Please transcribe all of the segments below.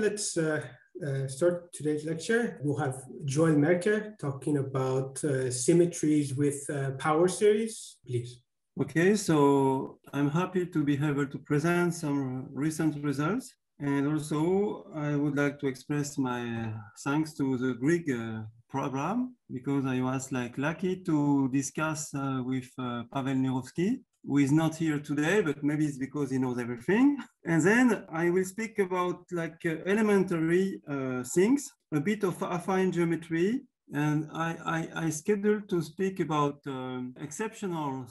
let's uh, uh, start today's lecture. We'll have Joel Merker talking about uh, symmetries with uh, power series. Please. Okay, so I'm happy to be able to present some recent results. And also, I would like to express my thanks to the Grieg uh, program because I was like lucky to discuss uh, with uh, Pavel Nurowski who is not here today, but maybe it's because he knows everything. And then I will speak about like uh, elementary uh, things, a bit of affine geometry, and I, I, I scheduled to speak about um, exceptional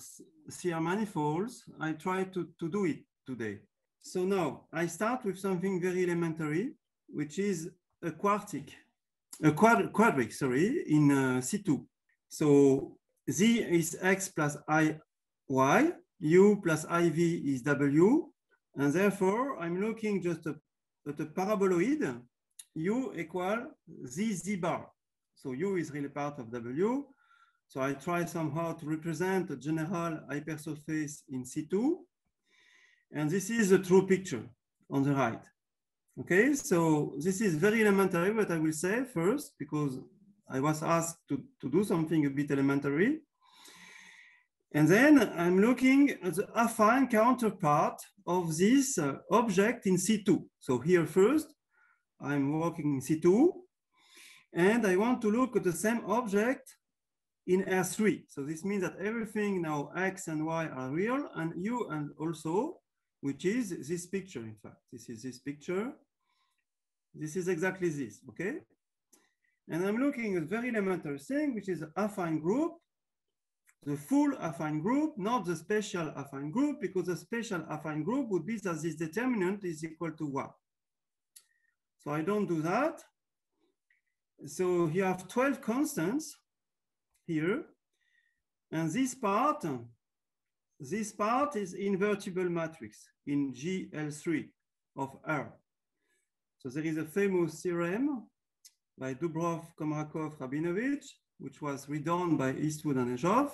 CR manifolds. I try to, to do it today. So now I start with something very elementary, which is a quartic, a quad, quadric, sorry, in uh, C2. So Z is X plus I y, u plus iv is w, and therefore I'm looking just a, at a paraboloid, u equal z z bar. So u is really part of w. So I try somehow to represent a general hypersurface in C2. And this is a true picture on the right. Okay, so this is very elementary, but I will say first, because I was asked to, to do something a bit elementary. And then I'm looking at the affine counterpart of this uh, object in C2. So here first, I'm working in C2, and I want to look at the same object in R3. So this means that everything now X and Y are real, and U and also, which is this picture, in fact. This is this picture. This is exactly this, okay? And I'm looking at very elementary thing, which is affine group the full affine group, not the special affine group, because the special affine group would be that this determinant is equal to one. So I don't do that. So you have 12 constants here. And this part, this part is invertible matrix in GL3 of R. So there is a famous theorem by Doubrov, Komrakov, Rabinovich, which was redone by Eastwood and Ejov,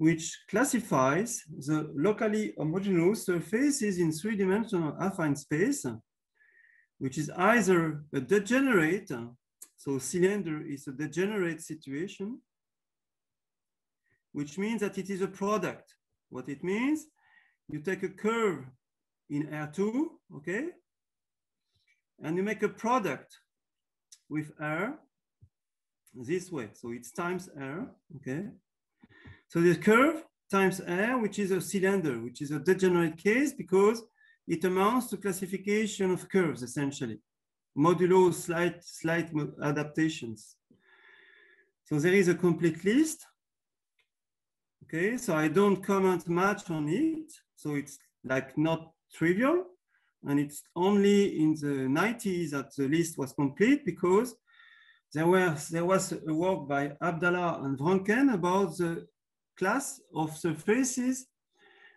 which classifies the locally homogeneous surfaces in three-dimensional affine space, which is either a degenerate, so cylinder is a degenerate situation, which means that it is a product. What it means, you take a curve in R2, okay? And you make a product with R this way. So it's times R, okay? So the curve times R, which is a cylinder, which is a degenerate case because it amounts to classification of curves essentially, modulo slight, slight adaptations. So there is a complete list. Okay, so I don't comment much on it. So it's like not trivial. And it's only in the 90s that the list was complete because there, were, there was a work by Abdallah and Vrancken about the class of surfaces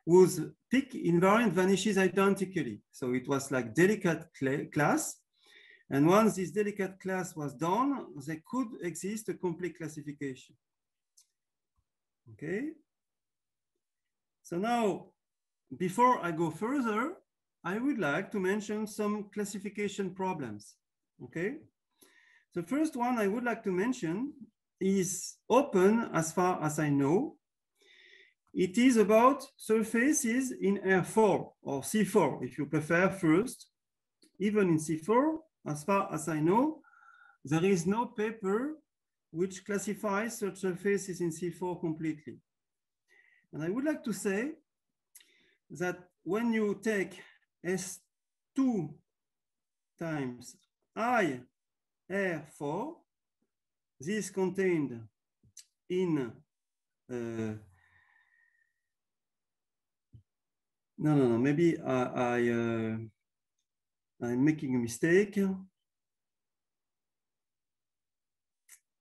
whose Pick invariant vanishes identically. So it was like delicate class. And once this delicate class was done, there could exist a complete classification. Okay. So now, before I go further, I would like to mention some classification problems. Okay. The first one I would like to mention is open as far as I know, it is about surfaces in R4 or C4, if you prefer first. Even in C4, as far as I know, there is no paper which classifies such surfaces in C4 completely. And I would like to say that when you take S2 times I R4, this contained in uh, No, no, no. Maybe I, I uh, I'm making a mistake.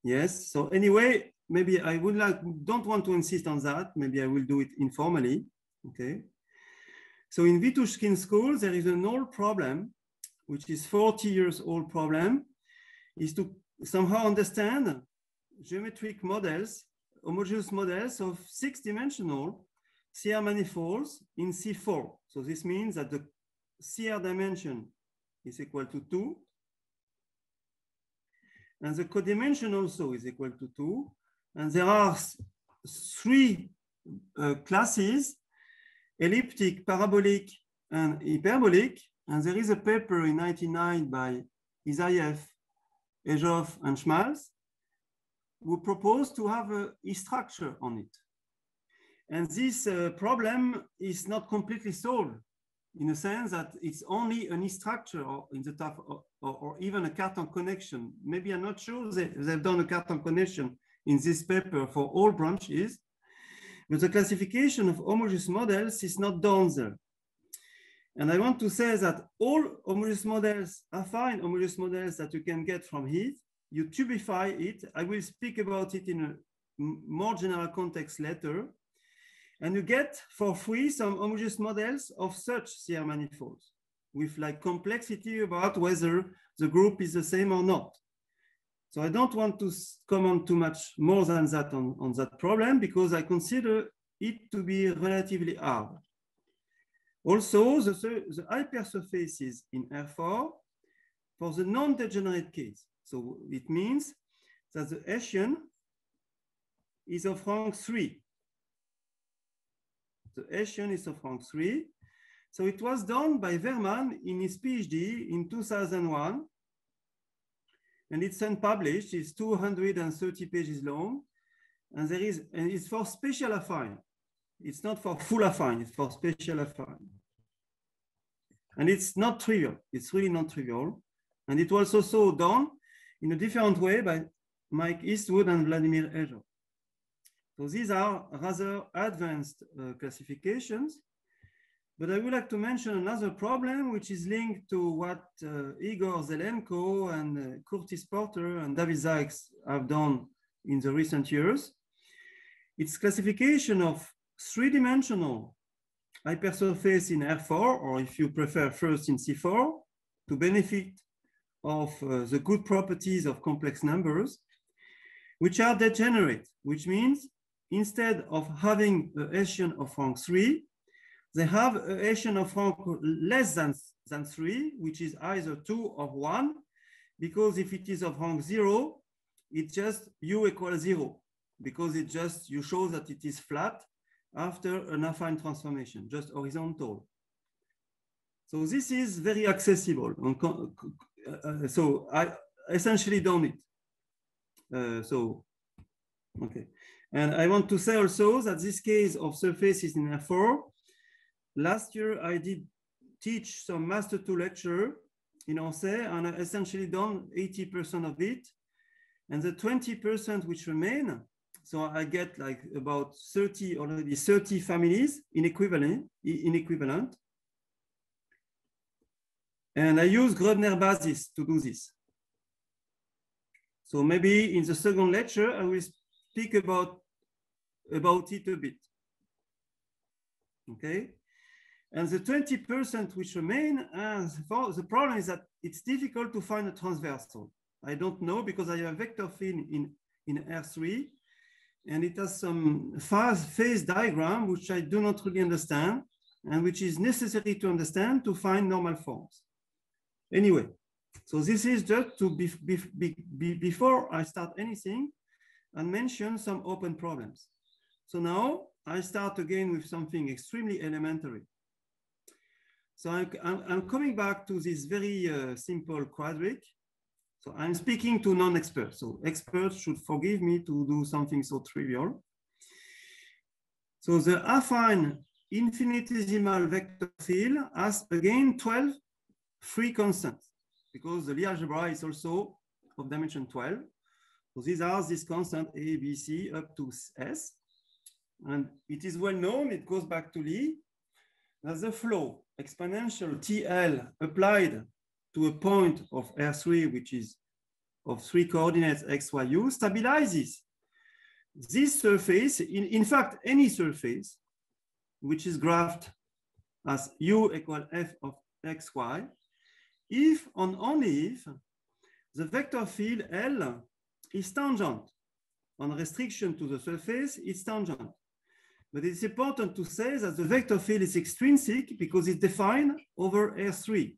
Yes. So anyway, maybe I would like don't want to insist on that. Maybe I will do it informally. Okay. So in Vitushkin school, there is an old problem, which is 40 years old problem, is to somehow understand geometric models, homogeneous models of six dimensional CR manifolds in C4. So this means that the CR dimension is equal to 2. And the codimension also is equal to 2. And there are three uh, classes, elliptic, parabolic, and hyperbolic. And there is a paper in 1999 by Isayev, Ejov, and Schmalz who proposed to have a structure on it. And this uh, problem is not completely solved in a sense that it's only an structure in the top or, or, even a Cartan connection. Maybe I'm not sure they, they've done a Cartan connection in this paper for all branches, but the classification of homogeneous models is not done there. And I want to say that all homogeneous models, affine homogeneous models that you can get from heat, you tubify it. I will speak about it in a more general context later. And you get for free some homogeneous models of such CR manifolds with like complexity about whether the group is the same or not. So I don't want to comment too much more than that on, on that problem because I consider it to be relatively hard. Also, the, the hypersurfaces in R4 for the non-degenerate case. So it means that the Hessian is of rank three. The Hessian is of rank three. So it was done by Verman in his PhD in 2001. And it's unpublished, it's 230 pages long. And there is, and it's for special affine. It's not for full affine, it's for special affine. And it's not trivial, it's really not trivial. And it was also done in a different way by Mike Eastwood and Vladimir Ejov. So these are rather advanced uh, classifications, but I would like to mention another problem which is linked to what uh, Igor Zelenko and uh, Curtis Porter and David Sykes have done in the recent years. It's classification of three-dimensional hypersurface in R4, or if you prefer first in C4, to benefit of uh, the good properties of complex numbers, which are degenerate, which means instead of having a Hessian of rank three, they have a Hessian of rank less than, than three, which is either two or one, because if it is of rank zero, it's just u equals zero, because it just, you show that it is flat after an affine transformation, just horizontal. So this is very accessible. Uh, uh, so I essentially done it. Uh, so, okay. And I want to say also that this case of surfaces in R4, last year I did teach some master two lecture in Orsay and I essentially done 80% of it. And the 20% which remain, so I get like about 30 already 30 families in equivalent, in equivalent. And I use Grobner basis to do this. So maybe in the second lecture, I will speak about, about it a bit. Okay. And the 20% which remain, uh, the problem is that it's difficult to find a transversal. I don't know because I have a vector field in, in R3 and it has some phase, phase diagram which I do not really understand and which is necessary to understand to find normal forms. Anyway, so this is just to be, be, be, before I start anything and mention some open problems. So now I start again with something extremely elementary. So I'm, I'm, coming back to this very uh, simple quadric. So I'm speaking to non-experts. So experts should forgive me to do something so trivial. So the affine infinitesimal vector field has again 12 free constants because the Lie algebra is also of dimension 12. So these are these constants A, B, C up to S. And it is well known, it goes back to Lie, that the flow exponential TL applied to a point of R3, which is of three coordinates x, y, u, stabilizes this surface, in, in fact, any surface, which is graphed as u equal f of x, y, if and only if the vector field L is tangent. On restriction to the surface, it's tangent. But it's important to say that the vector field is extrinsic because it's defined over R3.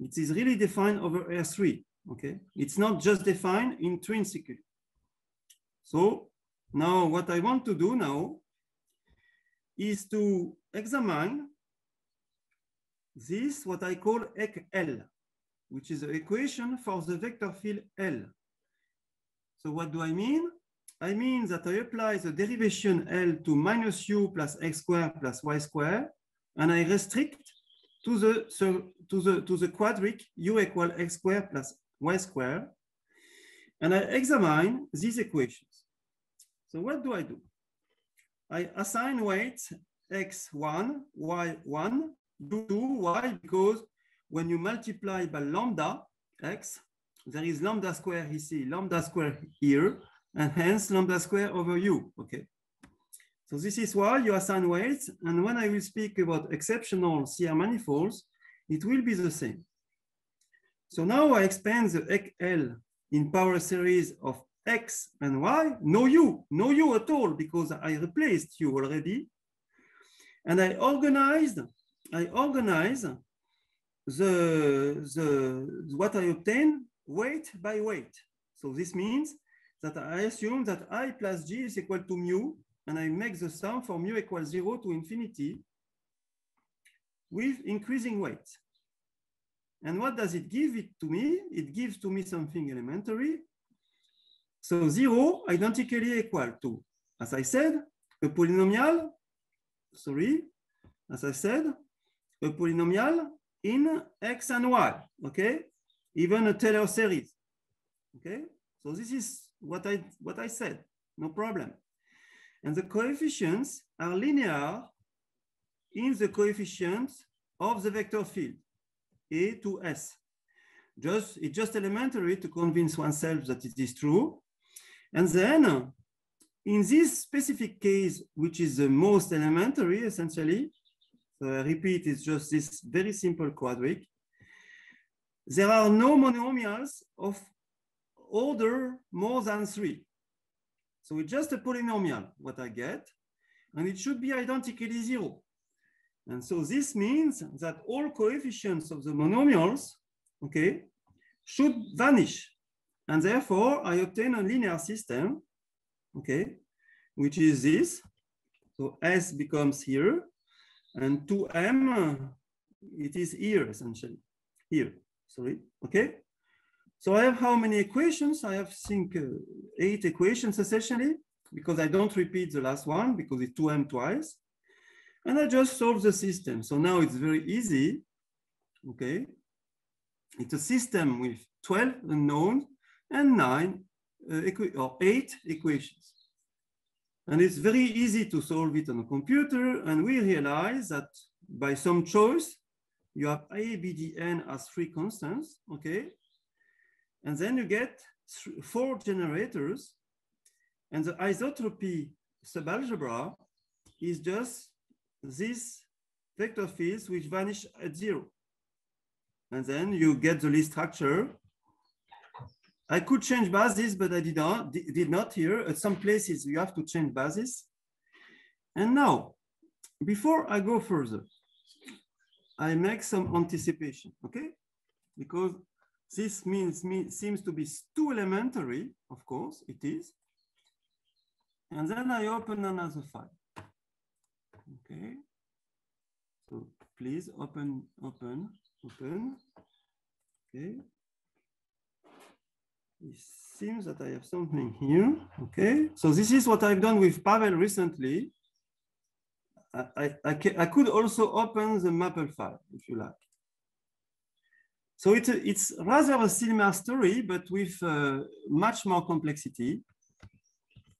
it is really defined over R3, okay? It's not just defined intrinsically. So now what I want to do now is to examine this, what I call L, which is the equation for the vector field L. So what do I mean? I mean that I apply the derivation L to minus u plus x squared plus y squared, and I restrict to the, so, to the, to the quadric u equal x squared plus y squared, and I examine these equations. So what do I do? I assign weights x1, y1, do 2, why? Because when you multiply by lambda x, there is lambda square here, lambda square here, and hence lambda square over u, okay? So this is why you assign weights, and when I will speak about exceptional CR manifolds, it will be the same. So now I expand the L in power series of X and Y, no U, no U at all, because I replaced U already. And I organized, I organize the, the, what I obtain weight by weight. So this means that I assume that I plus G is equal to mu, and I make the sum for mu equals zero to infinity with increasing weight. And what does it give it to me? It gives to me something elementary. So zero identically equal to, as I said, a polynomial, sorry, as I said, a polynomial in x and y, okay? Even a Taylor series, okay? So this is what I, what I said, no problem. And the coefficients are linear in the coefficients of the vector field, A to S. Just, it's just elementary to convince oneself that it is true. And then in this specific case, which is the most elementary essentially, so I repeat, it's just this very simple quadric, there are no monomials of order more than three. So it's just a polynomial, what I get, and it should be identically zero. And so this means that all coefficients of the monomials, okay, should vanish. And therefore, I obtain a linear system, okay, which is this. So S becomes here, and 2M, it is here, essentially, here, sorry, okay? So I have how many equations? I have, think, uh, eight equations essentially, because I don't repeat the last one because it's 2m twice. And I just solve the system. So now it's very easy, okay? It's a system with 12 unknowns and nine uh, or eight equations. And it's very easy to solve it on a computer. And we realize that by some choice, you have A, B, D, N as three constants, okay? And then you get four generators. And the isotropy subalgebra is just these vector fields which vanish at zero. And then you get the Lie structure. I could change basis, but I did not, did not here. At some places you have to change basis. And now, before I go further, I make some anticipation, okay? Because this means, means seems to be too elementary, of course, it is. And then I open another file. Okay. So please open, open, open. Okay. It seems that I have something here. Okay. So this is what I've done with Pavel recently. I, I, I, I could also open the Maple file if you like. So it's, a, it's rather a similar story, but with uh, much more complexity.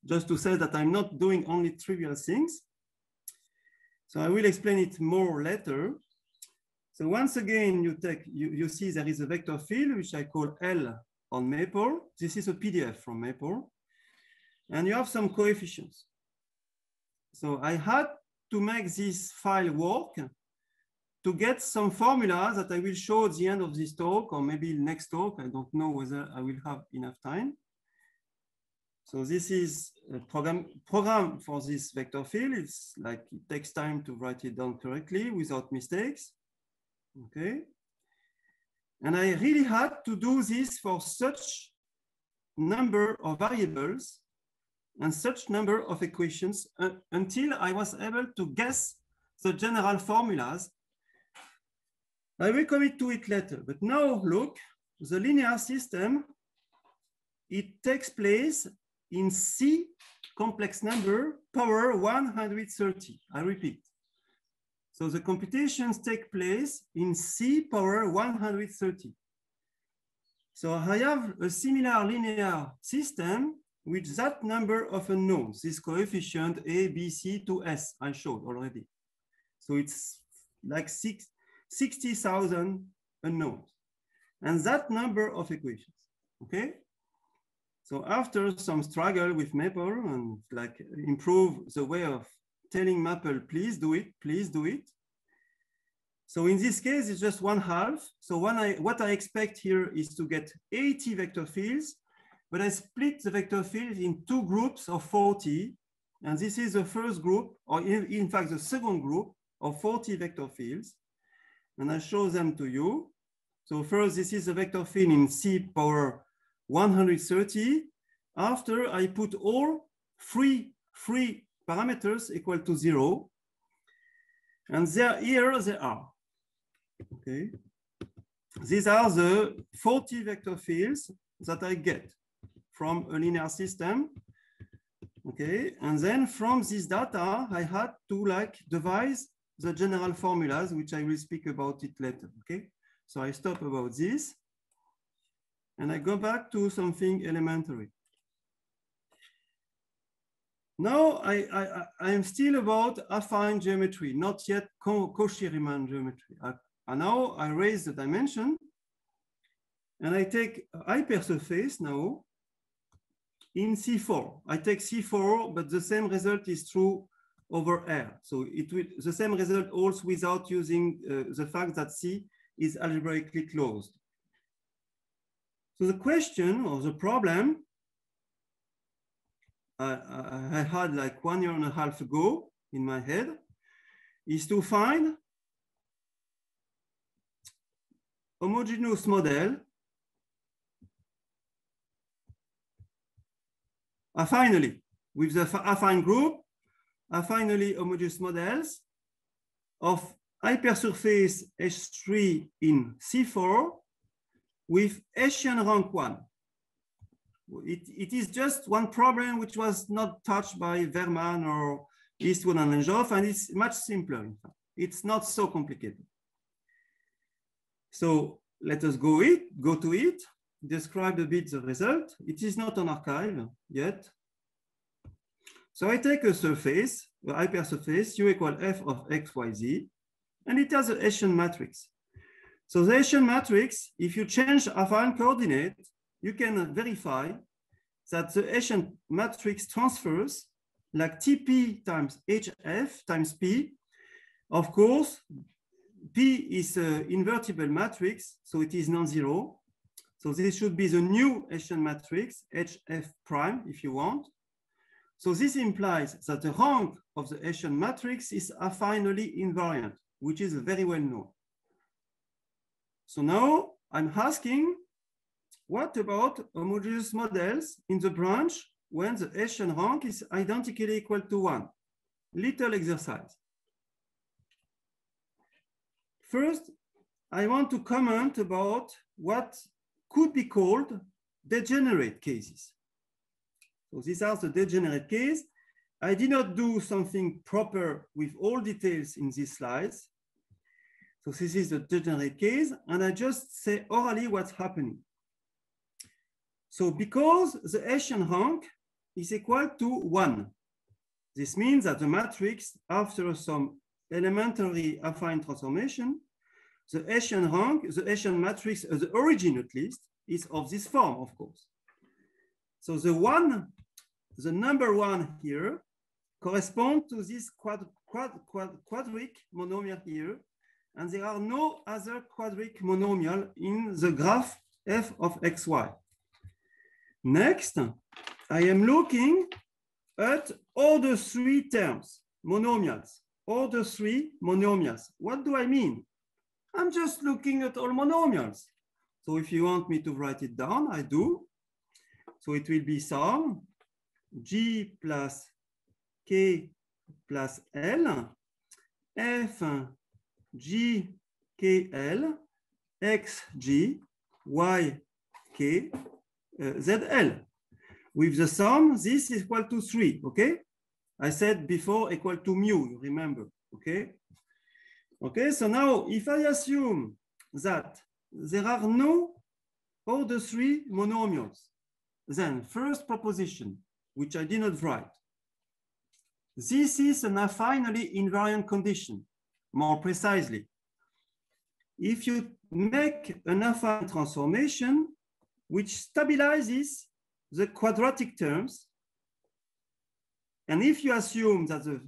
Just to say that I'm not doing only trivial things. So I will explain it more later. So once again, you take, you, you see there is a vector field, which I call L on Maple. This is a PDF from Maple. And you have some coefficients. So I had to make this file work to get some formula that I will show at the end of this talk or maybe next talk. I don't know whether I will have enough time. So this is a program, program for this vector field. It's like it takes time to write it down correctly without mistakes. Okay. And I really had to do this for such number of variables and such number of equations uh, until I was able to guess the general formulas. I will commit to it later, but now look, the linear system, it takes place in C complex number power 130. I repeat. So the computations take place in C power 130. So I have a similar linear system with that number of unknowns, this coefficient A, B, C to S I showed already. So it's like six, 60,000 unknowns. And that number of equations, okay? So after some struggle with Maple and like improve the way of telling Maple, please do it, please do it. So in this case, it's just one half. So when I, what I expect here is to get 80 vector fields, but I split the vector field in two groups of 40. And this is the first group, or in, in fact, the second group of 40 vector fields. And I show them to you. So first, this is a vector field in C power 130. After I put all three, three parameters equal to zero. And there, here they are. Okay. These are the 40 vector fields that I get from a linear system. Okay, and then from this data, I had to like devise the general formulas, which I will speak about it later. Okay, so I stop about this and I go back to something elementary. Now I, I, I am still about affine geometry, not yet Cauchy-Riemann geometry. I, and now I raise the dimension and I take hypersurface now in C4. I take C4, but the same result is true over R. So it will the same result also without using uh, the fact that C is algebraically closed. So the question or the problem I, I had like one year and a half ago in my head is to find homogeneous model finally, with the affine group, finally homogeneous models of hypersurface H3 in C4 with Hessian rank one. It, it is just one problem which was not touched by Verman or Eastwood and Ejov, and it's much simpler. It's not so complicated. So let us go it, go to it, describe a bit the result. It is not on arXiv yet. So I take a surface, a hypersurface, U equal f of x, y, z, and it has a Hessian matrix. So the Hessian matrix, if you change affine coordinate, you can verify that the Hessian matrix transfers like TP times HF times P. Of course, P is an invertible matrix, so it is non-zero. So this should be the new Hessian matrix, HF prime, if you want. So this implies that the rank of the Hessian matrix is affinely invariant, which is very well known. So now I'm asking, what about homogeneous models in the branch when the Hessian rank is identically equal to one? Little exercise. First, I want to comment about what could be called degenerate cases. So these are the degenerate case. I did not do something proper with all details in these slides. So this is the degenerate case, and I just say orally what's happening. So because the Hessian rank is equal to one, this means that the matrix, after some elementary affine transformation, the Hessian rank, the Hessian matrix, the origin at least, is of this form, of course. So the one, the number one here correspond to this quad, quad, quad, quadric monomial here, and there are no other quadric monomial in the graph f of xy. Next, I am looking at all the three terms, monomials, all the three monomials. What do I mean? I'm just looking at all monomials. So if you want me to write it down, I do. So it will be sum G plus K plus L F G K L X G Y K uh, Z L. With the sum, this is equal to three, okay? I said before equal to mu, you remember, okay? Okay, so now if I assume that there are no order three monomials, then first proposition, which I did not write, this is an uh, affinely invariant condition, more precisely. If you make an affine transformation which stabilizes the quadratic terms, and if you assume that the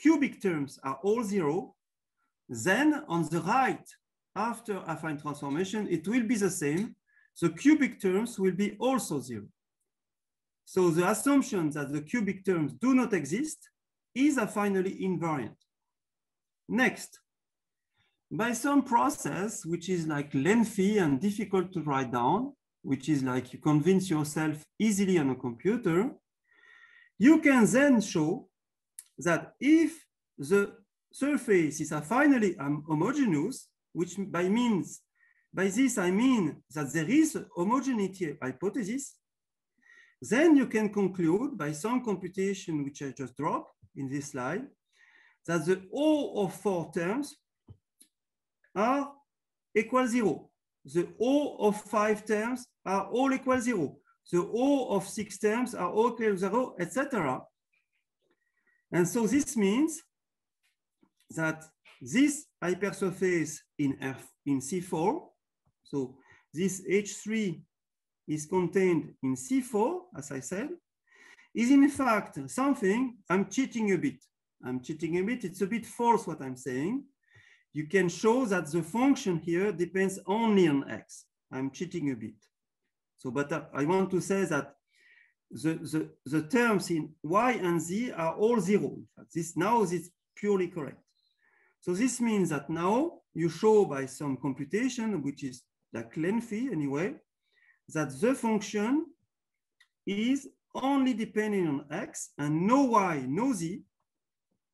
cubic terms are all zero, then on the right, after affine transformation, it will be the same. The cubic terms will be also zero. So the assumption that the cubic terms do not exist is affinely invariant. Next, by some process, which is like lengthy and difficult to write down, which is like you convince yourself easily on a computer, you can then show that if the surface is affinely homogeneous, which by means, by this I mean that there is homogeneity hypothesis, then you can conclude by some computation which I just dropped in this slide, that the O of four terms are equal zero. The O of five terms are all equal zero. The O of six terms are all equal zero, etc. And so this means that this hypersurface in F in C4, so this H3 is contained in C4, as I said, is in fact something, I'm cheating a bit. I'm cheating a bit, it's a bit false what I'm saying. You can show that the function here depends only on X. I'm cheating a bit. So, but I want to say that the, the, the terms in Y and Z are all zero. This now is purely correct. So this means that now you show by some computation, which is like lengthy anyway, that the function is only depending on x and no y, no z,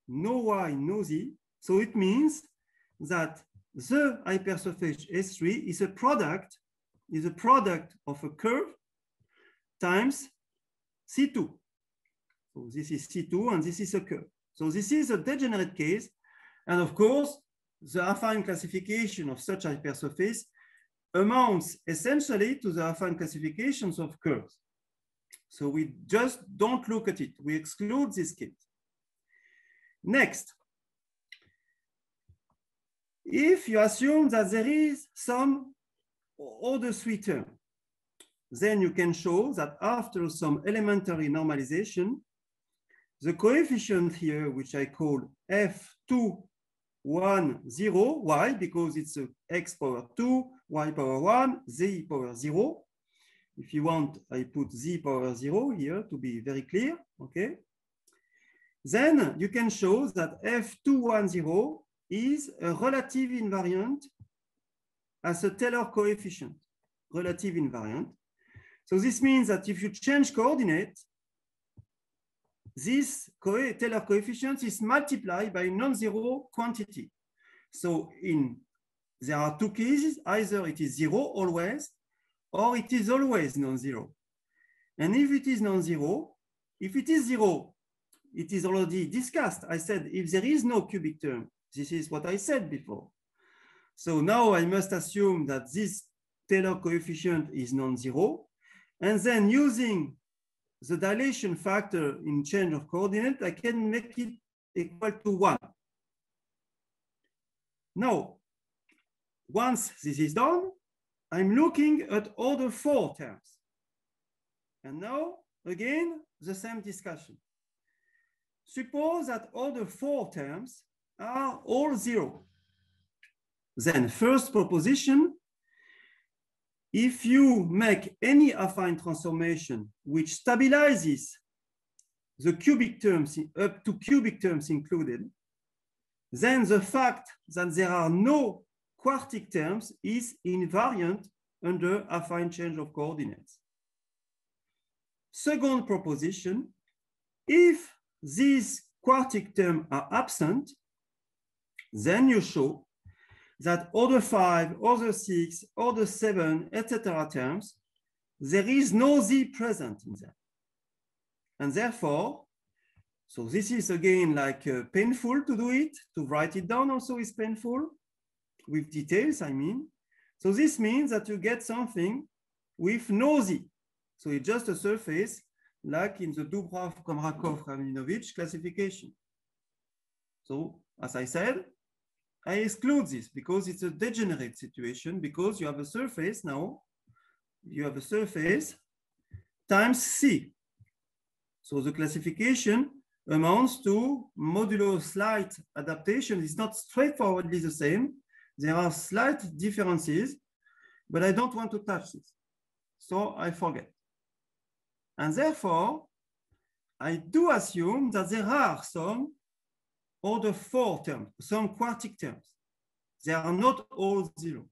no y, no z. So it means that the hypersurface S3 is a product, is a product of a curve times C2. So this is C2 and this is a curve. So this is a degenerate case. And of course, the affine classification of such hypersurface amounts essentially to the affine classifications of curves. So we just don't look at it. We exclude this kit. Next, if you assume that there is some order three term, then you can show that after some elementary normalization, the coefficient here, which I call F2 1, 0, y, because it's a x power 2, y power 1, z power 0. If you want, I put z power 0 here to be very clear, okay? Then you can show that F210 is a relative invariant as a Taylor coefficient, relative invariant. So this means that if you change coordinate, this Taylor coefficient is multiplied by non-zero quantity. So in there are two cases, either it is zero always, or it is always non-zero. And if it is non-zero, if it is zero, it is already discussed. I said, if there is no cubic term, this is what I said before. So now I must assume that this Taylor coefficient is non-zero. And then using the dilation factor in change of coordinate, I can make it equal to one. Now, once this is done, I'm looking at all the four terms. And now, again, the same discussion. Suppose that all the four terms are all zero. Then first proposition, if you make any affine transformation which stabilizes the cubic terms up to cubic terms included, then the fact that there are no quartic terms is invariant under affine change of coordinates. Second proposition, if these quartic terms are absent, then you show that order five, order six, order seven, etc. terms, there is no z present in them. And therefore, so this is again like uh, painful to do it, to write it down also is painful, with details, I mean. So this means that you get something with no z. So it's just a surface like in the Doubrov-Komrakov-Rabinovich classification. So as I said, I exclude this because it's a degenerate situation because you have a surface now, you have a surface times C. So the classification amounts to modulo slight adaptation. It's not straightforwardly the same. There are slight differences, but I don't want to touch this. So I forget. And therefore, I do assume that there are some order four terms, some quartic terms. They are not all zero.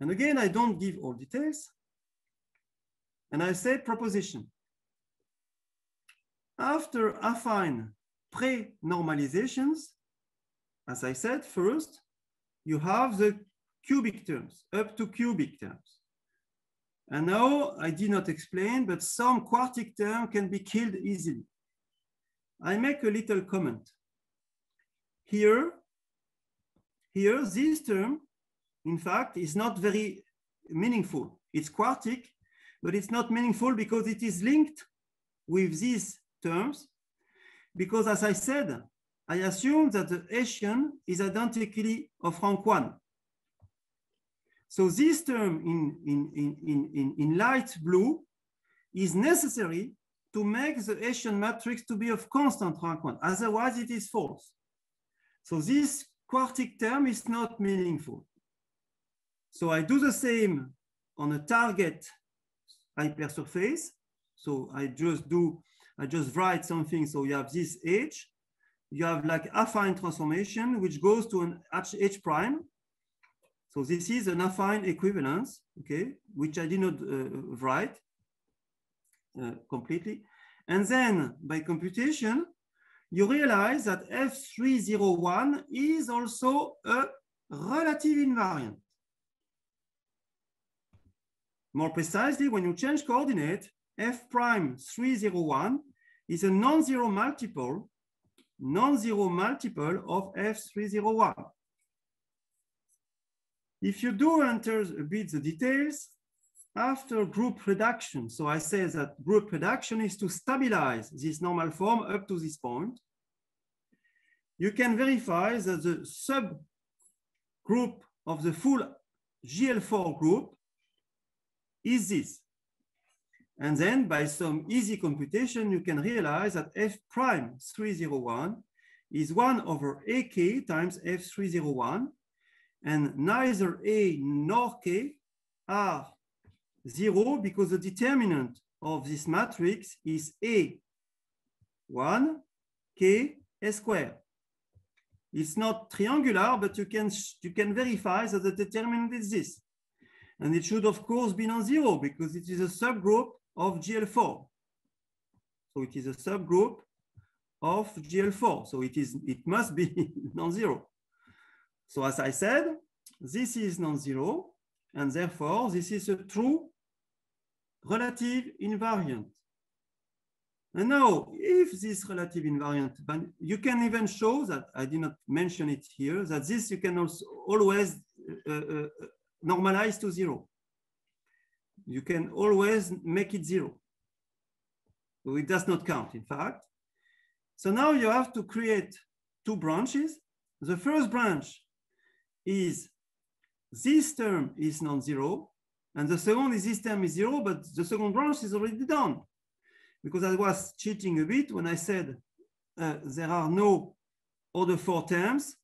And again, I don't give all details. And I say proposition. After affine pre-normalizations, as I said, first, you have the cubic terms, up to cubic terms. And now I did not explain, but some quartic term can be killed easily. I make a little comment. Here, here, this term, in fact, is not very meaningful. It's quartic, but it's not meaningful because it is linked with these terms. Because as I said, I assume that the Hessian is identically of rank one. So this term in, in, in, in, in light blue is necessary to make the Hessian matrix to be of constant rank one. Otherwise, it is false. So this quartic term is not meaningful. So I do the same on a target hypersurface. So I just do, I just write something. So you have this H, you have like affine transformation, which goes to an H, H prime. So this is an affine equivalence, okay, which I did not uh, write uh, completely. And then by computation, you realize that F301 is also a relative invariant. More precisely, when you change coordinate, F prime 301 is a non-zero multiple, non-zero multiple of F301. If you do enter a bit the details, after group reduction, so I say that group reduction is to stabilize this normal form up to this point, you can verify that the subgroup of the full GL4 group is this. And then by some easy computation, you can realize that F prime 301 is 1 over AK times F301, and neither A nor K are zero because the determinant of this matrix is A 1 K A squared. It's not triangular, but you can, you can verify that the determinant is this. And it should, of course, be non-zero because it is a subgroup of GL4. So it is a subgroup of GL4. So it, is, it must be non-zero. So as I said, this is non-zero, and therefore this is a true relative invariant. And now, if this relative invariant, you can even show that, I did not mention it here, that this you can also always uh, uh, normalize to zero. You can always make it zero. It does not count, in fact. So now you have to create two branches. The first branch is this term is non-zero, and the second is this term is zero, but the second branch is already done. Because I was cheating a bit when I said uh, there are no other four terms.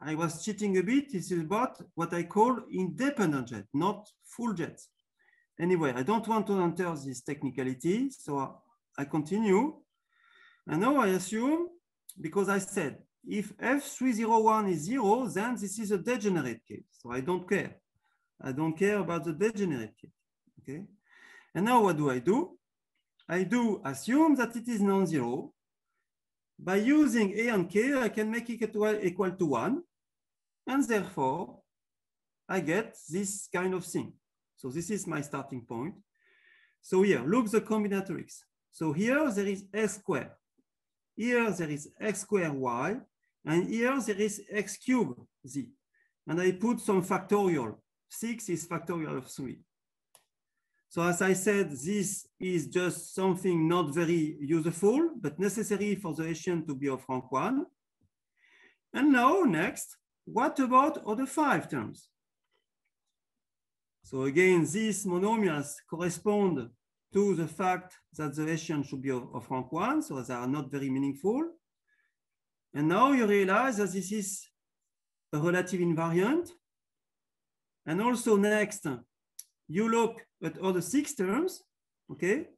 I was cheating a bit. This is about what I call independent jet, not full jets. Anyway, I don't want to enter this technicality, so I continue. And now I assume, because I said if F301 is zero, then this is a degenerate case. So I don't care. I don't care about the degenerate case, okay? And now what do I do? I do assume that it is non-zero. By using A and K, I can make it equal to one. And therefore, I get this kind of thing. So this is my starting point. So here, look the combinatorics. So here there is x squared. Here there is x squared y. And here there is x cubed z. And I put some factorial. Six is factorial of three. So as I said, this is just something not very useful, but necessary for the Hessian to be of rank one. And now next, what about other five terms? So again, these monomials correspond to the fact that the Hessian should be of, of rank one, so they are not very meaningful. And now you realize that this is a relative invariant. And also next, uh, you look at all the six terms, okay?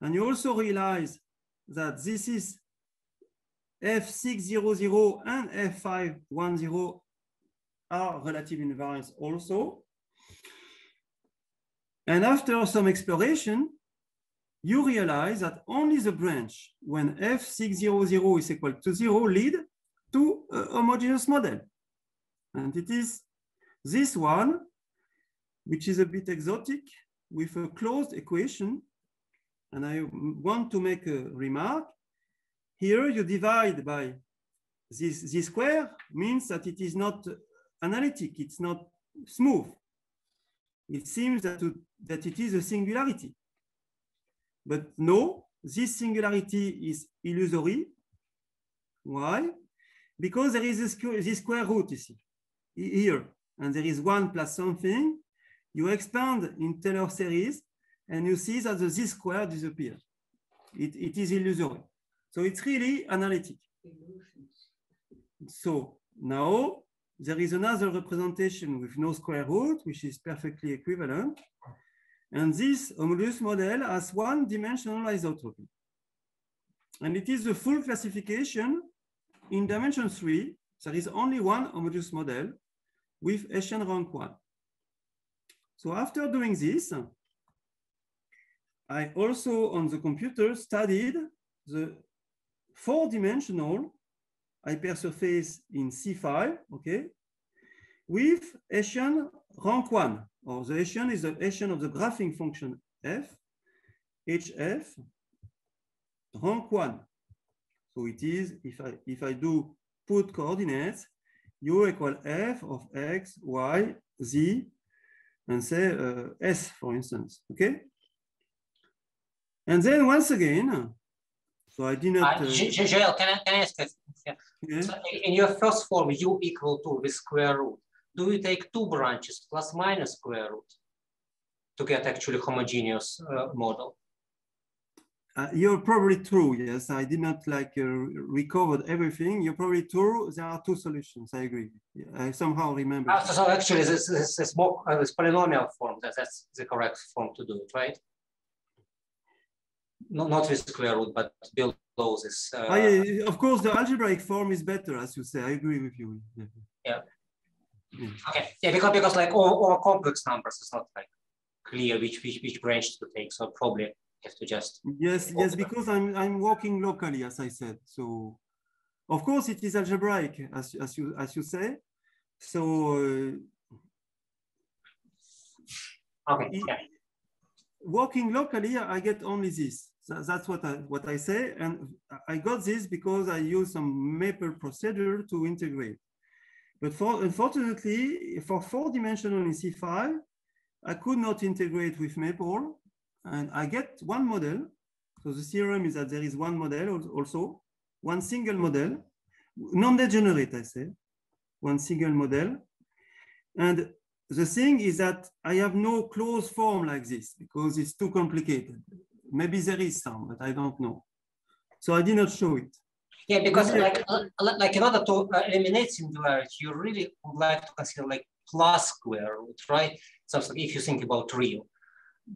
And you also realize that this is F600 and F510 are relative invariants also. And after some exploration, you realize that only the branch when F600 is equal to zero lead to a homogeneous model. And it is this one, which is a bit exotic with a closed equation. And I want to make a remark. Here you divide by this, this square means that it is not analytic, it's not smooth. It seems that, to, that it is a singularity. But no, this singularity is illusory. Why? Because there is this square root, here, and there is one plus something. You expand in Taylor series, and you see that the z square disappears. It, it is illusory. So it's really analytic. So now there is another representation with no square root, which is perfectly equivalent. And this homogeneous model has one dimensional isotropy. And it is the full classification in dimension three. There is only one homogeneous model with Hessian rank one. So after doing this, I also on the computer studied the four dimensional hypersurface in C5, okay, with Hessian rank one or the Hessian is the Hessian of the graphing function f, hf, rank one. So it is, if I, if I do put coordinates, u equal f of x, y, z, and say uh, s, for instance, okay? And then once again, so I did not... Uh, uh, Joel, can I, can I ask a yeah. so in your first form, u equal to the square root, do you take two branches plus minus square root to get actually homogeneous uh, model? Uh, you're probably true. Yes, I did not like uh, recovered everything. You're probably true. There are two solutions. I agree. I somehow remember. Ah, so, so, actually, this, this, this, more, uh, this polynomial form, that, that's the correct form to do it, right? No, not with square root, but below this. Uh... Oh, yeah, of course, the algebraic form is better, as you say. I agree with you. Yeah. yeah. Mm. Okay, yeah, because because like all, all complex numbers, it's not like clear which which which branch to take. So probably have to just yes yes because I'm I'm working locally as I said. So of course it is algebraic as as you as you say. So uh, okay, yeah. Working locally, I get only this. That's what I what I say, and I got this because I use some Maple procedure to integrate. But for, unfortunately, for four dimensional in C5, I could not integrate with Maple and I get one model. So the theorem is that there is one model also, one single model, non-degenerate, I say, one single model. And the thing is that I have no closed form like this because it's too complicated. Maybe there is some, but I don't know. So I did not show it. Yeah, because like uh, like in order to uh, eliminate singularity, you really would like to consider like plus square root, right? So if you think about real,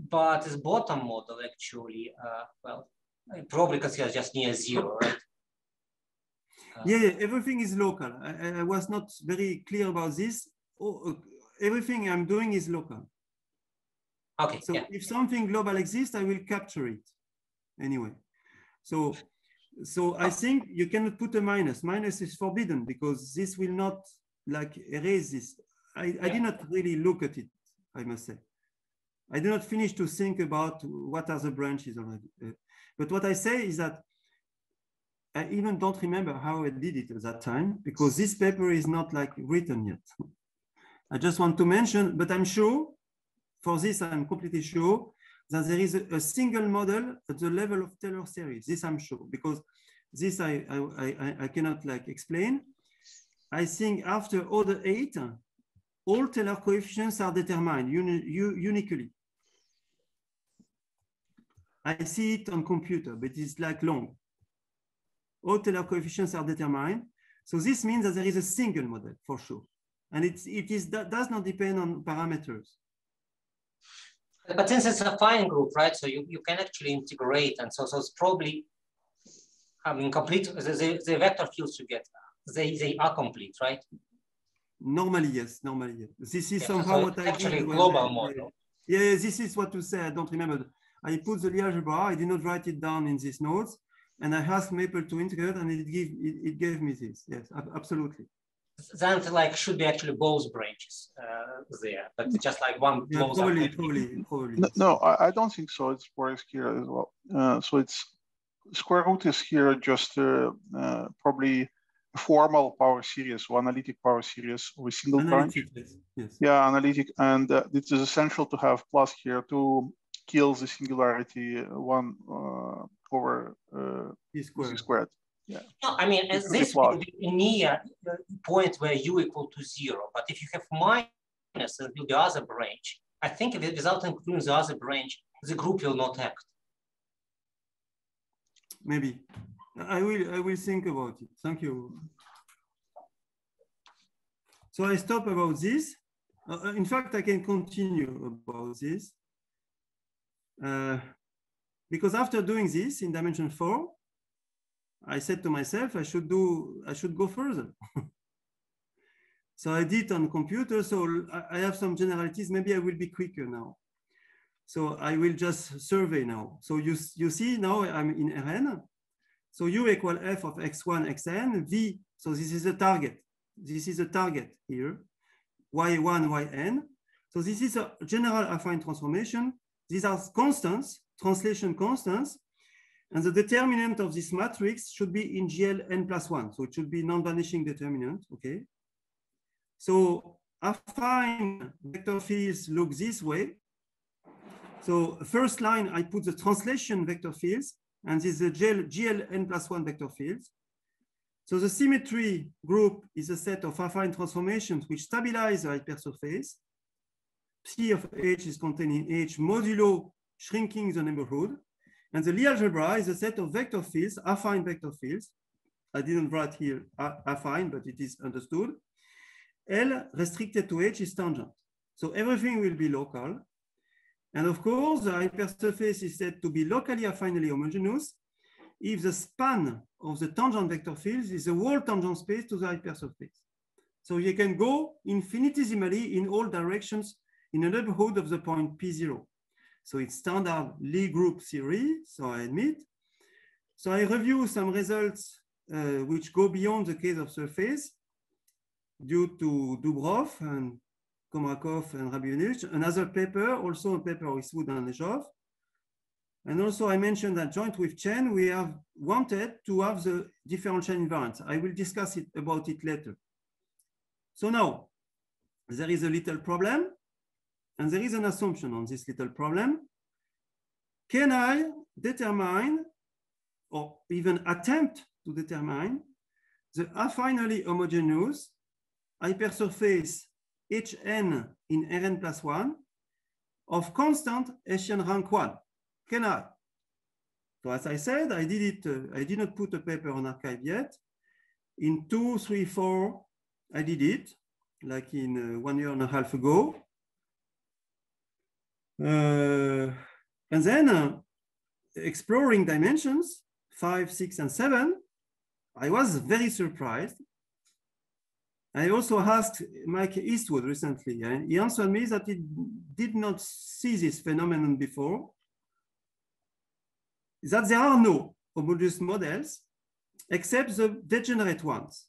but this bottom model actually, uh, well, probably consider just near zero, right? Uh, yeah, everything is local. I, I, was not very clear about this. Oh, uh, everything I'm doing is local. Okay. So yeah. if something global exists, I will capture it anyway. So, so I think you cannot put a minus. Minus is forbidden because this will not like erase this. I, I did not really look at it, I must say. I did not finish to think about what are the branches already. Uh, but what I say is that I even don't remember how I did it at that time because this paper is not like written yet. I just want to mention, but I'm sure for this, I'm completely sure that there is a, a single model at the level of Taylor series. This I'm sure because this I, I, I, I cannot like explain. I think after order eight, all Taylor coefficients are determined uni, uniquely. I see it on computer, but it's like long. All Taylor coefficients are determined. So this means that there is a single model for sure. And it's, it is, that does not depend on parameters. But since it's affine group, right? So you, you can actually integrate. And so, so it's probably, I mean, complete, the, the, vector fields you get, they, they are complete, right? Normally, yes. Normally, yes. This is Yeah, somehow so what I actually did. global model. Yeah, this is what to say. I don't remember. I put the Lie algebra. I did not write it down in these notes, and I asked Maple to integrate, and it gave it, it gave me this. Yes, absolutely. Then like should be actually both branches uh, there, but just like one Yeah, probably, probably, probably. No, no I, I don't think so. It's works here as well. Uh, so it's square root is here just uh, uh, probably a formal power series or analytic power series of a single branch. Analytic, yes, yes. Yeah, analytic, and uh, it is essential to have plus here to kill the singularity uh, one uh, over uh, P squared. c squared. No, I mean, It's this really will be near the point where u equal to zero. But if you have minus, it will be other branch. I think if it, without including the other branch, the group will not act. Maybe. I will. I will think about it. Thank you. So I stop about this. Uh, uh, in fact, I can continue about this. Uh, because after doing this in dimension four, I said to myself, I should do, I should go further. so I did on computer. So I, have some generalities. Maybe I will be quicker now. So I will just survey now. So you, you see now I'm in Rn. So u equal f of x1, xn, v. So this is a target. This is a target here, y1, yn. So this is a general affine transformation. These are constants, translation constants. And the determinant of this matrix should be in GL n plus one. So it should be non-vanishing determinant, okay? So affine vector fields look this way. So first line, I put the translation vector fields, and this is the GL, GL n plus one vector fields. So the symmetry group is a set of affine transformations which stabilize the hypersurface. P of H is contained in H modulo shrinking the neighborhood. And the Lie algebra is a set of vector fields, affine vector fields. I didn't write here affine, but it is understood. L restricted to H is tangent. So everything will be local. And of course, the hypersurface is said to be locally affinely homogeneous if the span of the tangent vector fields is the whole tangent space to the hypersurface. So you can go infinitesimally in all directions in a neighborhood of the point P0. So it's standard Lie group theory, so I admit. So I review some results uh, which go beyond the case of surface due to Doubrov and Komrakov and Rabinovich. Another paper, also a paper with Wood and Ejov. And also I mentioned that joint with Chen, we have wanted to have the differential invariants. I will discuss it about it later. So now there is a little problem and there is an assumption on this little problem. Can I determine or even attempt to determine the affinely homogeneous hypersurface Hn in Rn plus one of constant Hessian rank one? Can I? So as I said, I did it, uh, I did not put a paper on arXiv yet. In two, three, four, I did it, like in uh, one year and a half ago. Uh, and then uh, exploring dimensions, five, six, and seven, I was very surprised I also asked Mike Eastwood recently, and he answered me that he did not see this phenomenon before, that there are no homogeneous models except the degenerate ones,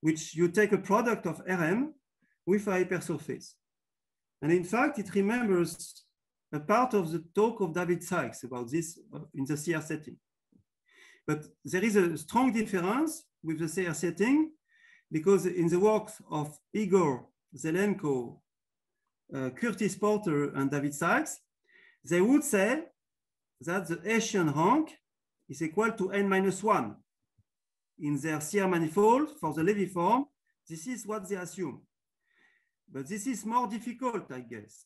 which you take a product of RM with a hypersurface. And in fact, it remembers a part of the talk of David Sykes about this in the CR setting. But there is a strong difference with the CR setting because in the works of Igor Zelenko, uh, Curtis Porter, and David Sykes, they would say that the Hessian rank is equal to n minus one. In their CR manifold for the Levi form, this is what they assume. But this is more difficult, I guess,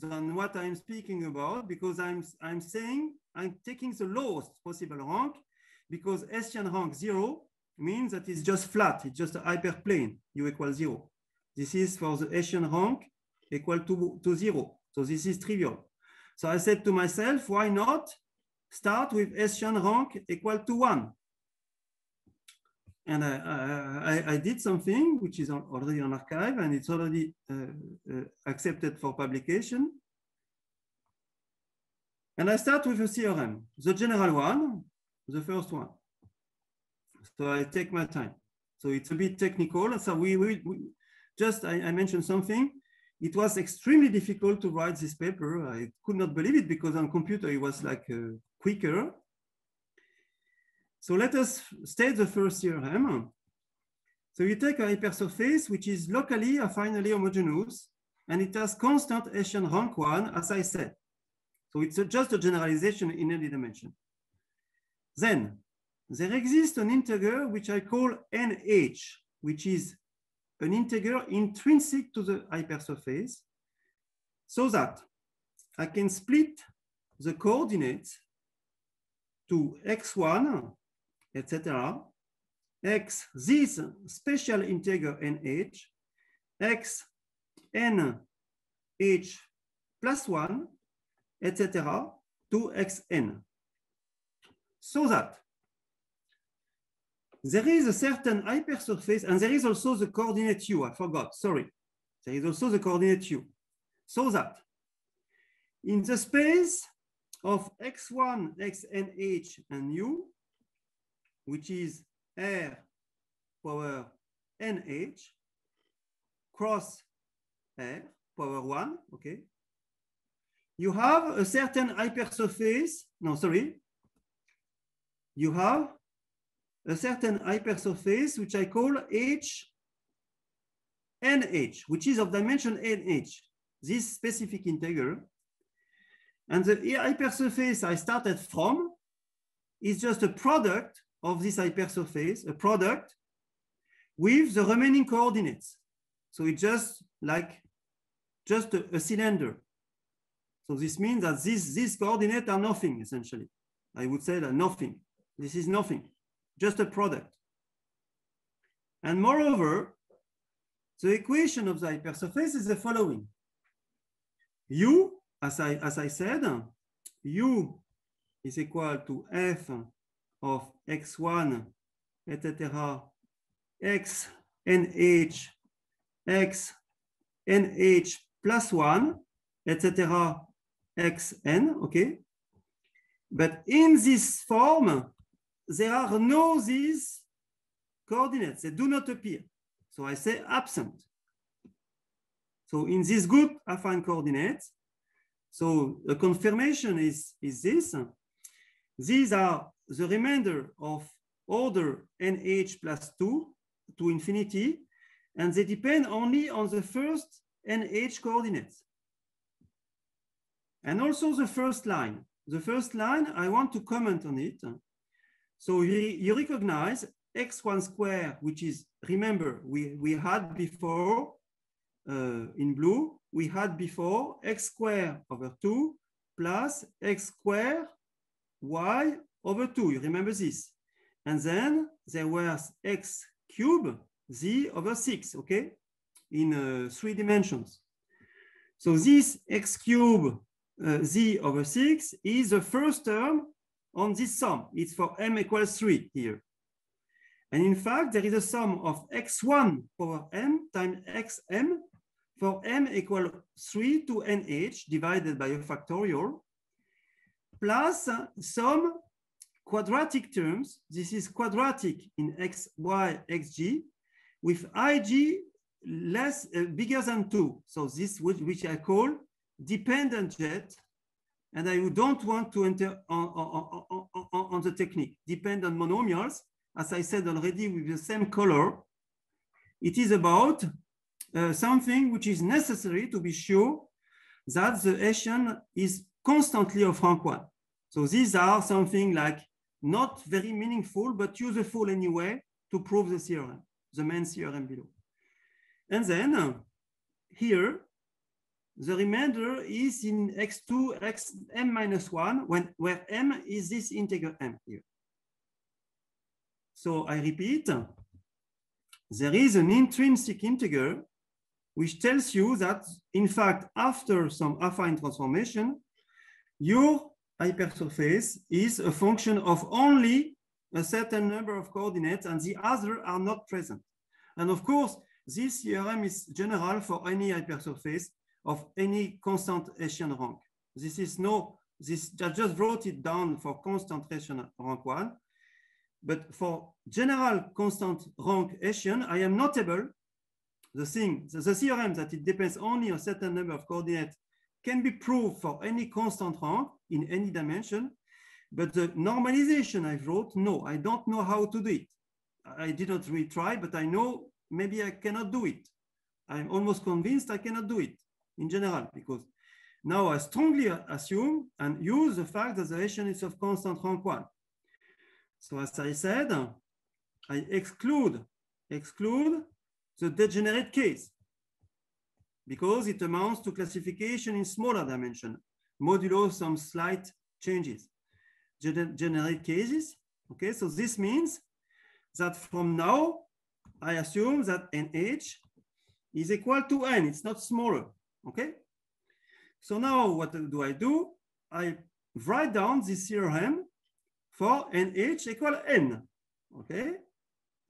than what I'm speaking about because I'm, I'm saying I'm taking the lowest possible rank because Hessian rank zero means that it's just flat, it's just a hyperplane, u equals zero. This is for the Hessian rank equal to, to zero. So this is trivial. So I said to myself, why not start with Hessian rank equal to one? And I, I, I did something which is already on arXiv and it's already uh, uh, accepted for publication. And I start with a theorem, the general one, the first one. So I take my time. So it's a bit technical. So we, we just, I, I, mentioned something. It was extremely difficult to write this paper. I could not believe it because on computer it was like uh, quicker. So let us state the first theorem. So you take a hypersurface which is locally affinely homogeneous and it has constant Hessian rank one, as I said. So it's a, just a generalization in any dimension. Then there exists an integer which I call NH, which is an integer intrinsic to the hypersurface, so that I can split the coordinates to x1, etc., x, this special integer nh, x, n, h plus 1, etc., to xn. So that there is a certain hypersurface, and there is also the coordinate u, I forgot, sorry. There is also the coordinate u. So that in the space of x1, xnh, and u, which is r power nh cross r power 1, okay? You have a certain hypersurface, no, sorry. You have a certain hypersurface, which I call H NH, which is of dimension NH, this specific integer. And the hypersurface I started from is just a product of this hypersurface, a product with the remaining coordinates. So it's just like just a, a cylinder. So this means that these, these coordinates are nothing, essentially. I would say that nothing. This is nothing just a product. And moreover, the equation of the hypersurface is the following. U, as I, as I said, U is equal to f of x1, etc., x nh, x nh plus 1, etc., xn, okay? But in this form, there are no these coordinates. They do not appear. So I say absent. So in this good affine coordinates, so the confirmation is, is this. These are the remainder of order nh plus 2 to infinity, and they depend only on the first nh coordinates. And also the first line. The first line, I want to comment on it. So you, recognize x1 square, which is, remember, we, we had before uh, in blue, we had before x square over 2 plus x square y over 2. You remember this? And then there was x cube z over 6, okay? In uh, three dimensions. So this x cube uh, z over 6 is the first term on this sum. It's for m equals 3 here. And in fact, there is a sum of x1 power m times xm for m equal 3 to nh divided by a factorial plus some quadratic terms. This is quadratic in x, y, xg with ig less uh, bigger than 2. So this which, which I call dependent jet and I don't want to enter on, on, on, on, the technique. Dependent monomials, as I said already with the same color, it is about uh, something which is necessary to be sure that the Hessian is constantly of rank one. So these are something like not very meaningful, but useful anyway to prove the theorem, the main theorem below. And then uh, here, the remainder is in x2, x m minus 1, when, where m is this integer m here. So I repeat, there is an intrinsic integer which tells you that, in fact, after some affine transformation, your hypersurface is a function of only a certain number of coordinates and the other are not present. And of course, this theorem is general for any hypersurface of any constant Hessian rank. This is no, this I just wrote it down for constant Hessian rank one, but for general constant rank Hessian, I am not able, the thing, the, the theorem that it depends only on a certain number of coordinates can be proved for any constant rank in any dimension, but the normalization I wrote, no, I don't know how to do it. I did not really try, but I know maybe I cannot do it. I'm almost convinced I cannot do it in general, because now I strongly assume and use the fact that the Hessian is of constant rank one. So as I said, I exclude, exclude the degenerate case because it amounts to classification in smaller dimension, modulo some slight changes. Generate cases, okay? So this means that from now, I assume that NH is equal to N, it's not smaller, okay? So now what do I do? I write down this theorem for NH equal N, okay?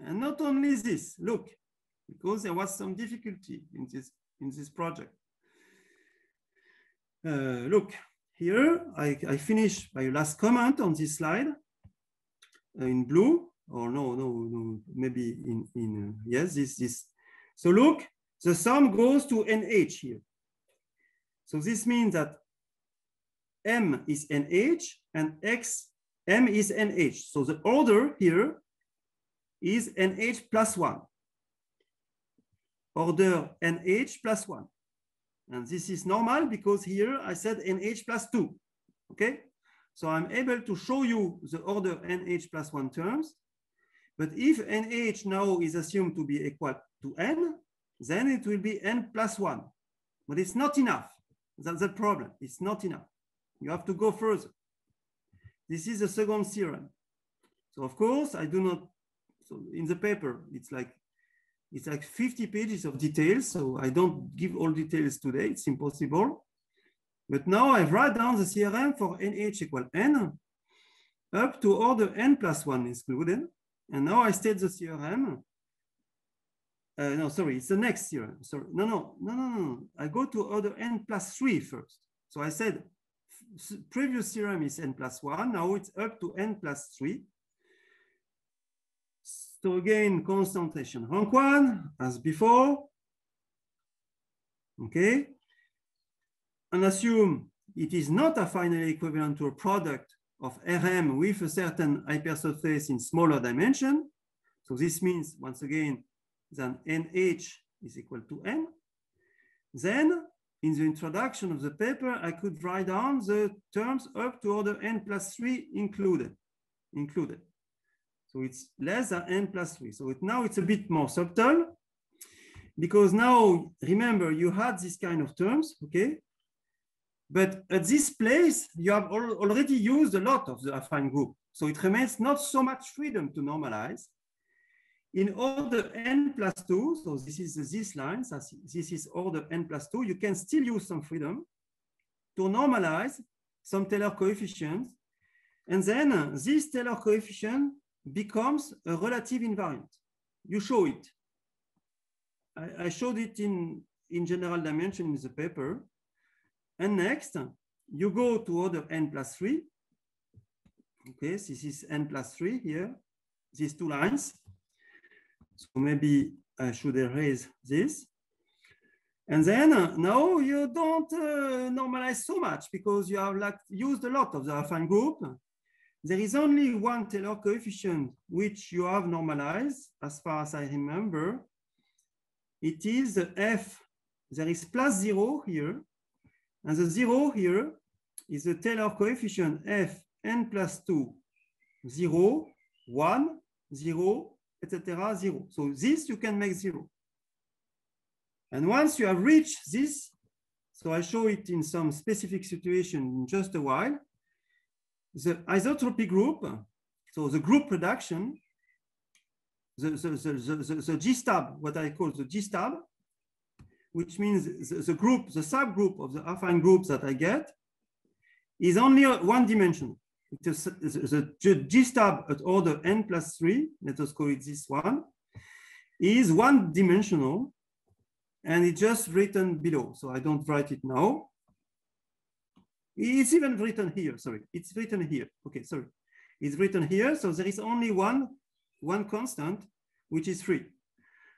And not only this, look, because there was some difficulty in this, in this project. Uh, look, here I, I finish my last comment on this slide uh, in blue or no, no, no, maybe in, in uh, yes, this, this. So look, the sum goes to NH here. So this means that M is NH and X, M is NH. So the order here is NH plus one. Order NH plus one. And this is normal because here I said NH plus two, okay? So I'm able to show you the order NH plus one terms but if NH now is assumed to be equal to N, then it will be N plus one. But it's not enough. That's the problem. It's not enough. You have to go further. This is the second theorem. So of course, I do not, so in the paper, it's like, it's like 50 pages of details. So I don't give all details today, it's impossible. But now I've write down the theorem for NH equal N up to order N plus one included. And now I state the theorem. Uh, no, sorry, it's the next theorem. Sorry, no, no, no, no, no. I go to order n plus three first. So I said previous theorem is n plus one. Now it's up to n plus three. So again, concentration rank one as before. Okay. And assume it is not affine equivalent to a product of Rm with a certain hypersurface in smaller dimension. So this means, once again, that NH is equal to N. Then, in the introduction of the paper, I could write down the terms up to order N plus 3 included. included. So it's less than N plus 3. So it, now it's a bit more subtle because now, remember, you had this kind of terms, okay? But at this place, you have al already used a lot of the affine group. So it remains not so much freedom to normalize. In order n plus 2, so this is this line, so this is order n plus 2, you can still use some freedom to normalize some Taylor coefficients. And then uh, this Taylor coefficient becomes a relative invariant. You show it. I, I showed it in, in general dimension in the paper. And next, you go to order n plus 3. Okay, this is n plus 3 here, these two lines. So maybe I should erase this. And then uh, now you don't uh, normalize so much because you have like used a lot of the affine group. There is only one Taylor coefficient which you have normalized as far as I remember. It is the F. There is plus zero here. And the zero here is the Taylor coefficient F n plus two, zero, one, zero, etc., zero. So this you can make zero. And once you have reached this, so I show it in some specific situation in just a while, the isotropy group, so the group production, the, the, the, the, the G stab, what I call the G stab, which means the, the group, the subgroup of the affine group that I get is only one dimensional. It is the, the G stab at order n plus three, let us call it this one, is one dimensional and it's just written below. So I don't write it now. It's even written here, sorry. It's written here. Okay, sorry. It's written here. So there is only one, one constant, which is three.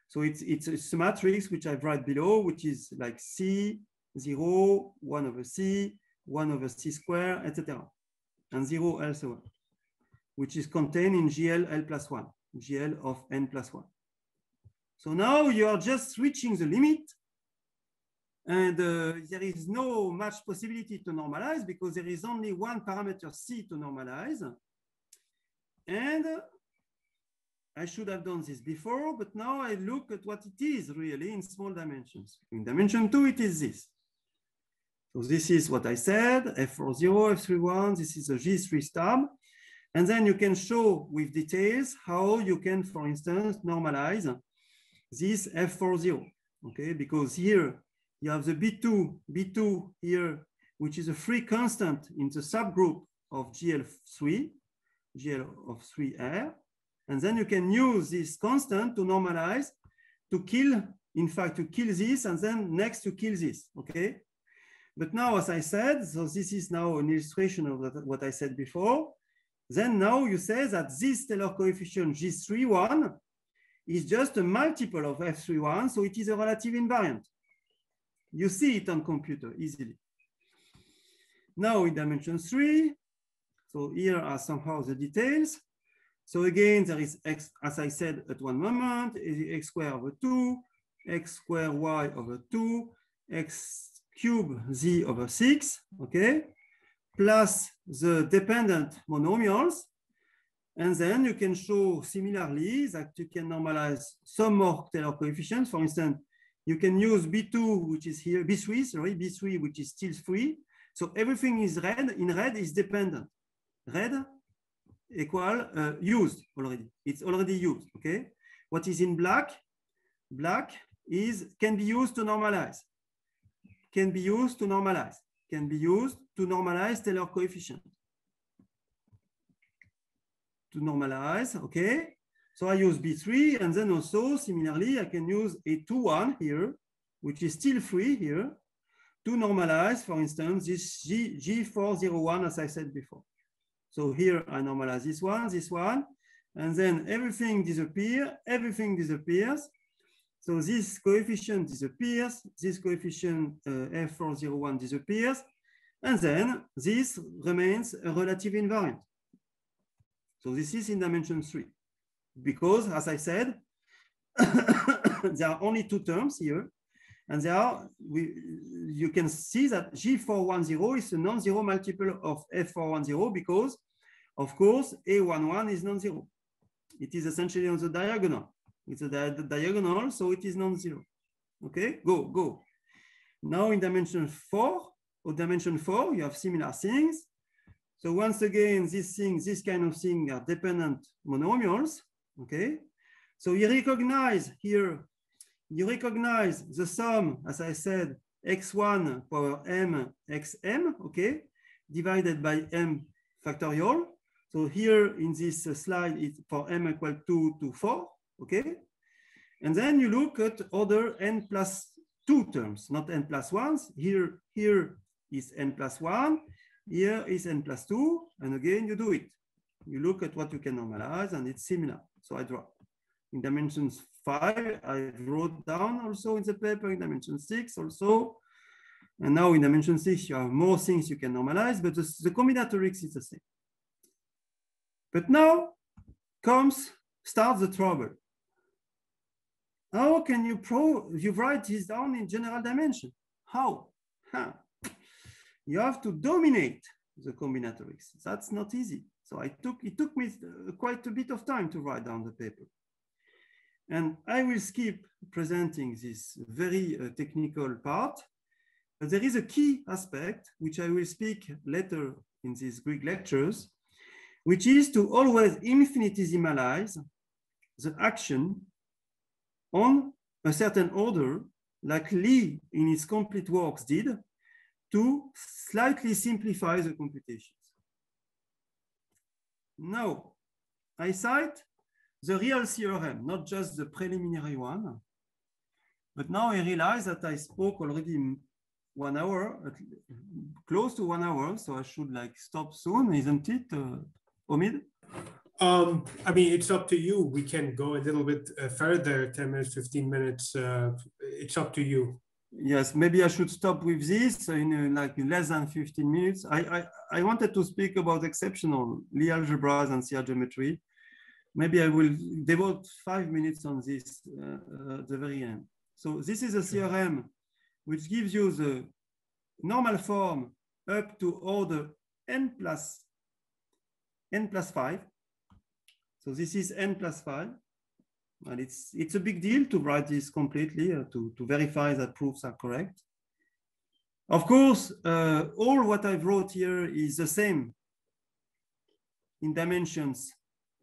So it's, it's, a matrix which I've write below, which is like C, zero, one over C, one over C square, etc. And zero elsewhere, which is contained in GL L plus one, GL of N plus one. So now you are just reaching the limit and uh, there is no much possibility to normalize because there is only one parameter C to normalize. And I should have done this before, but now I look at what it is really in small dimensions. In dimension two, it is this. So this is what I said, F40, F31, this is a G3 stab. And then you can show with details how you can, for instance, normalize this F40, okay? Because here you have the B2, B2 here, which is a free constant in the subgroup of GL3, GL of 3R. And then you can use this constant to normalize, to kill, in fact, to kill this, and then next to kill this, okay? But now, as I said, so this is now an illustration of what I said before. Then now you say that this Taylor coefficient G31 is just a multiple of F31, so it is a relative invariant. You see it on computer easily. Now in dimension three, so here are somehow the details. So again, there is x, as I said at one moment, x squared over two, x squared y over two, x cube z over six, okay? Plus the dependent monomials. And then you can show similarly that you can normalize some more Taylor coefficients. For instance, you can use B2, which is here, B3, sorry, B3, which is still free. So everything is red, in red is dependent. Red equal uh, used already. It's already used, okay? What is in black? Black is can be used to normalize. Can be used to normalize. Can be used to normalize Taylor coefficient. To normalize, okay? So I use B3 and then also similarly, I can use a 2-1 here, which is still free here to normalize, for instance, this G, G401 as I said before. So here I normalize this one, this one, and then everything disappears, everything disappears. So this coefficient disappears, this coefficient uh, F401 disappears, and then this remains a relative invariant. So this is in dimension three because, as I said, there are only two terms here. And there are, we, you can see that G410 is a non-zero multiple of F410 because, of course, A11 is non-zero. It is essentially on the diagonal. It's a di diagonal, so it is non-zero. Okay, go, go. Now in dimension four, or dimension four, you have similar things. So once again, these things, this kind of thing are dependent monomials okay? So you recognize here, you recognize the sum, as I said, x1 power m xm, okay, divided by m factorial. So here in this slide, it's for m equal 2 to 4, okay? And then you look at other n plus 2 terms, not n plus 1s. Here, here is n plus 1, here is n plus 2, and again, you do it. You look at what you can normalize, and it's similar. So I draw. In dimensions 5, I wrote down also in the paper, in dimension 6 also. And now in dimension 6, you have more things you can normalize, but the, the combinatorics is the same. But now comes, starts the trouble. How can you prove, you write this down in general dimension? How? Huh. You have to dominate the combinatorics. That's not easy. So I took, it took me uh, quite a bit of time to write down the paper. And I will skip presenting this very uh, technical part, but there is a key aspect, which I will speak later in these Grieg lectures, which is to always infinitesimalize the action on a certain order, like Lie in his complete works did, to slightly simplify the computations. Now, I cite the real theorem, not just the preliminary one. But now I realize that I spoke already one hour, close to one hour, so I should like stop soon, isn't it, uh, Omid? Um, I mean, it's up to you. We can go a little bit uh, further, 10 minutes, 15 minutes. Uh, it's up to you. Yes, maybe I should stop with this in uh, like less than 15 minutes. I, I, I wanted to speak about exceptional Lie algebras and CR geometry. Maybe I will devote five minutes on this uh, at the very end. So this is a theorem which gives you the normal form up to order n plus n plus 5. So this is n plus 5. And it's, it's a big deal to write this completely, uh, to, to verify that proofs are correct. Of course, uh, all what I've wrote here is the same in dimensions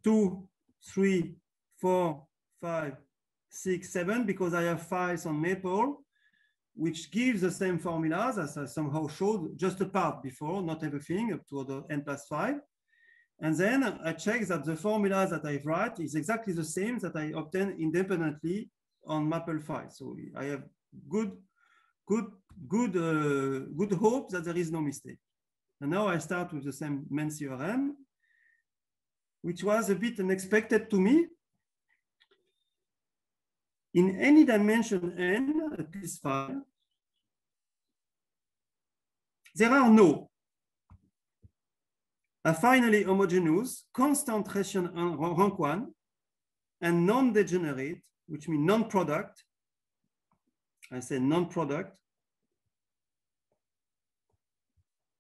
2, 3, 4, 5, 6, 7, because I have files on Maple, which gives the same formulas as I somehow showed just a part before, not everything, up to the n plus 5. And then I check that the formula that I write is exactly the same that I obtain independently on Maple file. So I have good, good, good, uh, good hope that there is no mistake. And now I start with the same main theorem, which was a bit unexpected to me. In any dimension n, at least five, there are no affinely homogeneous, constant Hessian rank one, and non-degenerate, which means non-product. I say non-product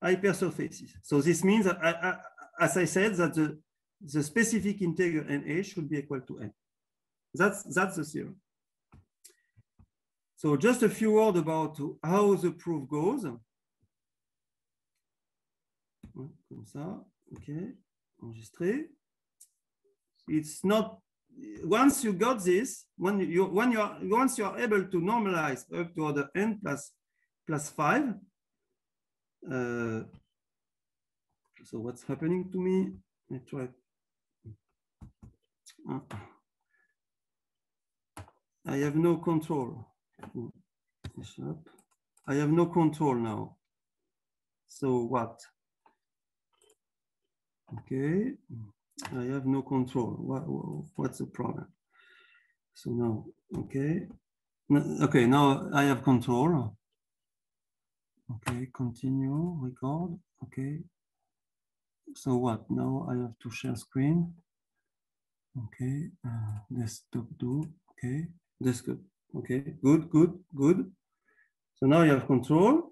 hypersurfaces. So this means, that I, I, as I said, that the, the specific integer NA should be equal to n. That's, that's the theorem. So just a few words about how the proof goes. Comme ça. Okay, enregistré. It's not, once you got this, when you, when you are, once you are able to normalize up to the n plus, plus five, uh, so what's happening to me? I try. Uh, I have no control. I have no control now. So what? Okay, I have no control. What, what's the problem? So now, okay. Okay, now I have control. Okay, continue, record. Okay. So what? Now I have to share screen. Okay, uh, desktop do. Okay, desktop. Okay, good, good, good. So now you have control.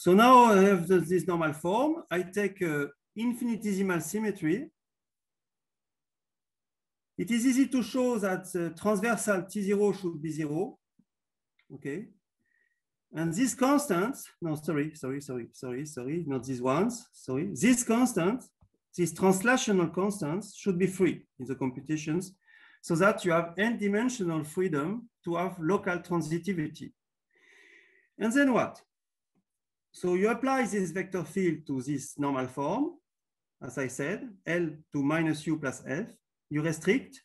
So now I have this normal form. I take uh, infinitesimal symmetry. It is easy to show that uh, transversal T0 should be zero. Okay. And these constants, no, sorry, sorry, sorry, sorry, sorry, not these ones, sorry. These constants, these translational constants should be free in the computations so that you have n-dimensional freedom to have local transitivity. And then what? So you apply this vector field to this normal form, as I said, L to minus U plus F. You restrict.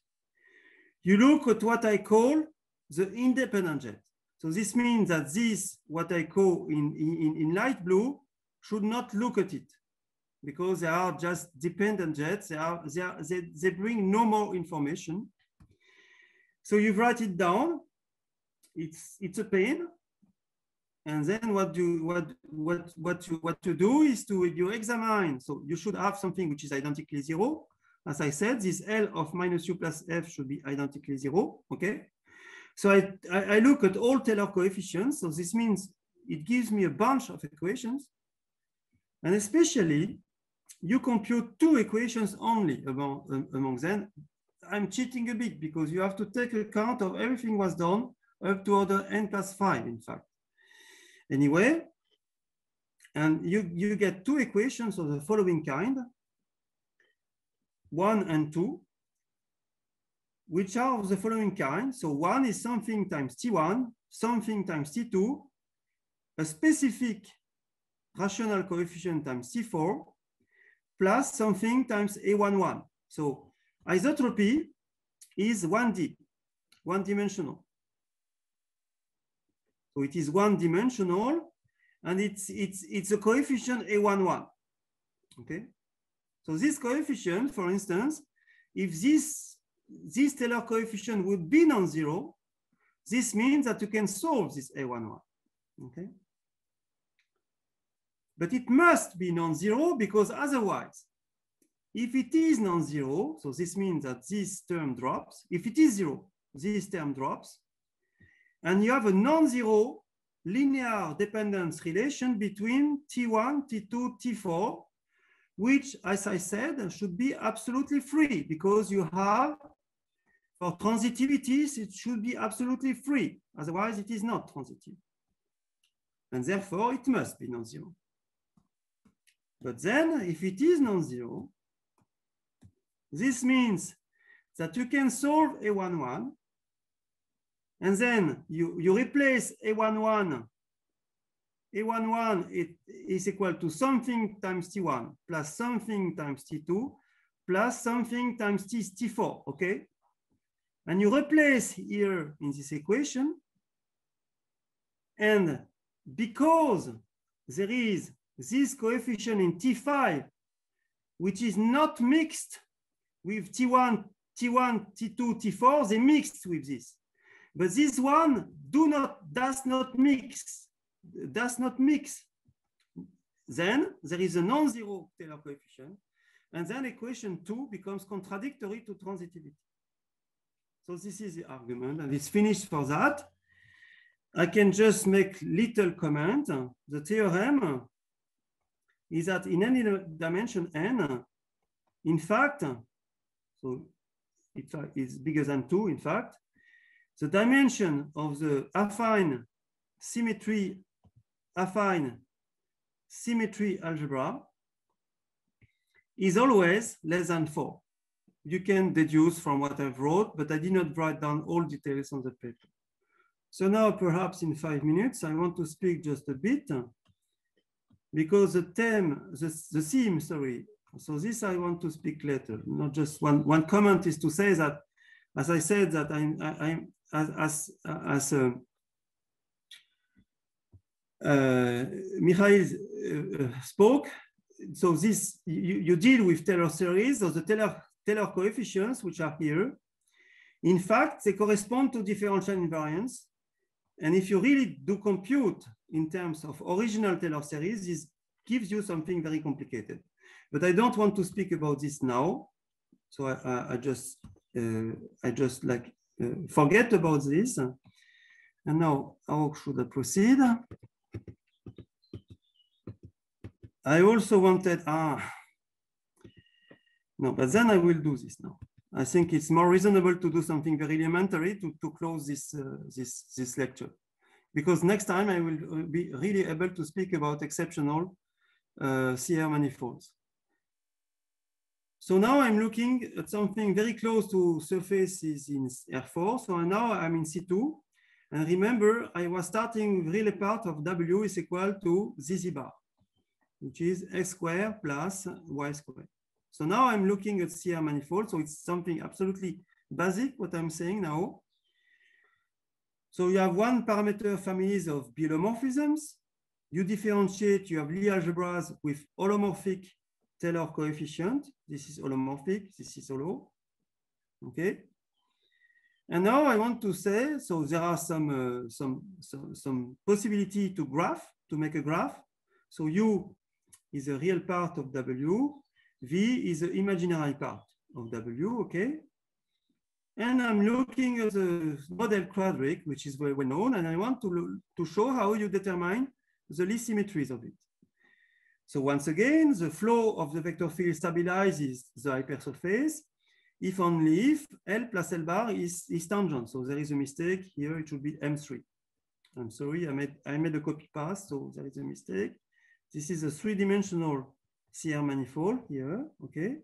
You look at what I call the independent jet. So this means that this, what I call in, in, in light blue, should not look at it because they are just dependent jets. They, are, they, are, they, they bring no more information. So you write it down. It's, it's a pain. And then what you what what what you what to do is to you examine. So you should have something which is identically zero. As I said, this L of minus U plus F should be identically zero. Okay. So I, I, I look at all Taylor coefficients. So this means it gives me a bunch of equations. And especially you compute two equations only among, um, among them. I'm cheating a bit because you have to take account of everything was done up to order n plus five, in fact anyway. And you, you get two equations of the following kind, one and two, which are of the following kind. So one is something times T1, something times T2, a specific rational coefficient times T4, plus something times A11. So isotropy is 1D, one dimensional. So it is one dimensional and it's, it's, it's a coefficient A11, okay? So this coefficient, for instance, if this, this Taylor coefficient would be non-zero, this means that you can solve this A11, okay? But it must be non-zero because otherwise, if it is non-zero, so this means that this term drops. If it is zero, this term drops and you have a non-zero linear dependence relation between T1, T2, T4, which, as I said, should be absolutely free because you have, for transitivities, it should be absolutely free. Otherwise, it is not transitive. And therefore, it must be non-zero. But then, if it is non-zero, this means that you can solve A11 and then you, you replace A11, A11 it is equal to something times T1 plus something times T2 plus something times T, T4, okay? And you replace here in this equation. And because there is this coefficient in T5, which is not mixed with T1, T1, T2, T4, they mixed with this. But this one do not, does not mix, does not mix. Then there is a non-zero Taylor coefficient, and then equation two becomes contradictory to transitivity. So this is the argument, and it's finished for that. I can just make little comment. The theorem is that in any dimension n, in fact, so it uh, is bigger than two, in fact, the dimension of the affine symmetry, affine symmetry algebra is always less than four. You can deduce from what I've wrote, but I did not write down all details on the paper. So now perhaps in five minutes, I want to speak just a bit uh, because the theme, the, the theme, sorry. So this I want to speak later, not just one, one comment is to say that, as I said that I'm, I'm, as, as, as uh, uh, Mikhail uh, spoke, so this you, you, deal with Taylor series or the Taylor, Taylor coefficients, which are here. In fact, they correspond to differential invariants. And if you really do compute in terms of original Taylor series, this gives you something very complicated. But I don't want to speak about this now. So I, I, I just, uh, I just like forget about this. And now, how should I proceed? I also wanted, ah, no, but then I will do this now. I think it's more reasonable to do something very elementary to, to close this, uh, this, this lecture. Because next time I will be really able to speak about exceptional uh, CR manifolds. So now I'm looking at something very close to surfaces in R4. So now I'm in C2. And remember, I was starting really part of W is equal to ZZ bar, which is X squared plus Y squared. So now I'm looking at CR manifold. So it's something absolutely basic, what I'm saying now. So you have one parameter families of biholomorphisms. You differentiate, you have Lie algebras with holomorphic Taylor coefficient. This is holomorphic, this is holo. Okay. And now I want to say, so there are some, uh, some, some, some possibility to graph, to make a graph. So U is a real part of W, V is the imaginary part of W, okay? And I'm looking at the model quadric, which is very well known, and I want to, to show how you determine the Lie symmetries of it. So once again, the flow of the vector field stabilizes the hypersurface if only if L plus L bar is, is tangent. So there is a mistake here, it should be M3. I'm sorry, I made, I made a copy pass, so there is a mistake. This is a three-dimensional CR manifold here, okay?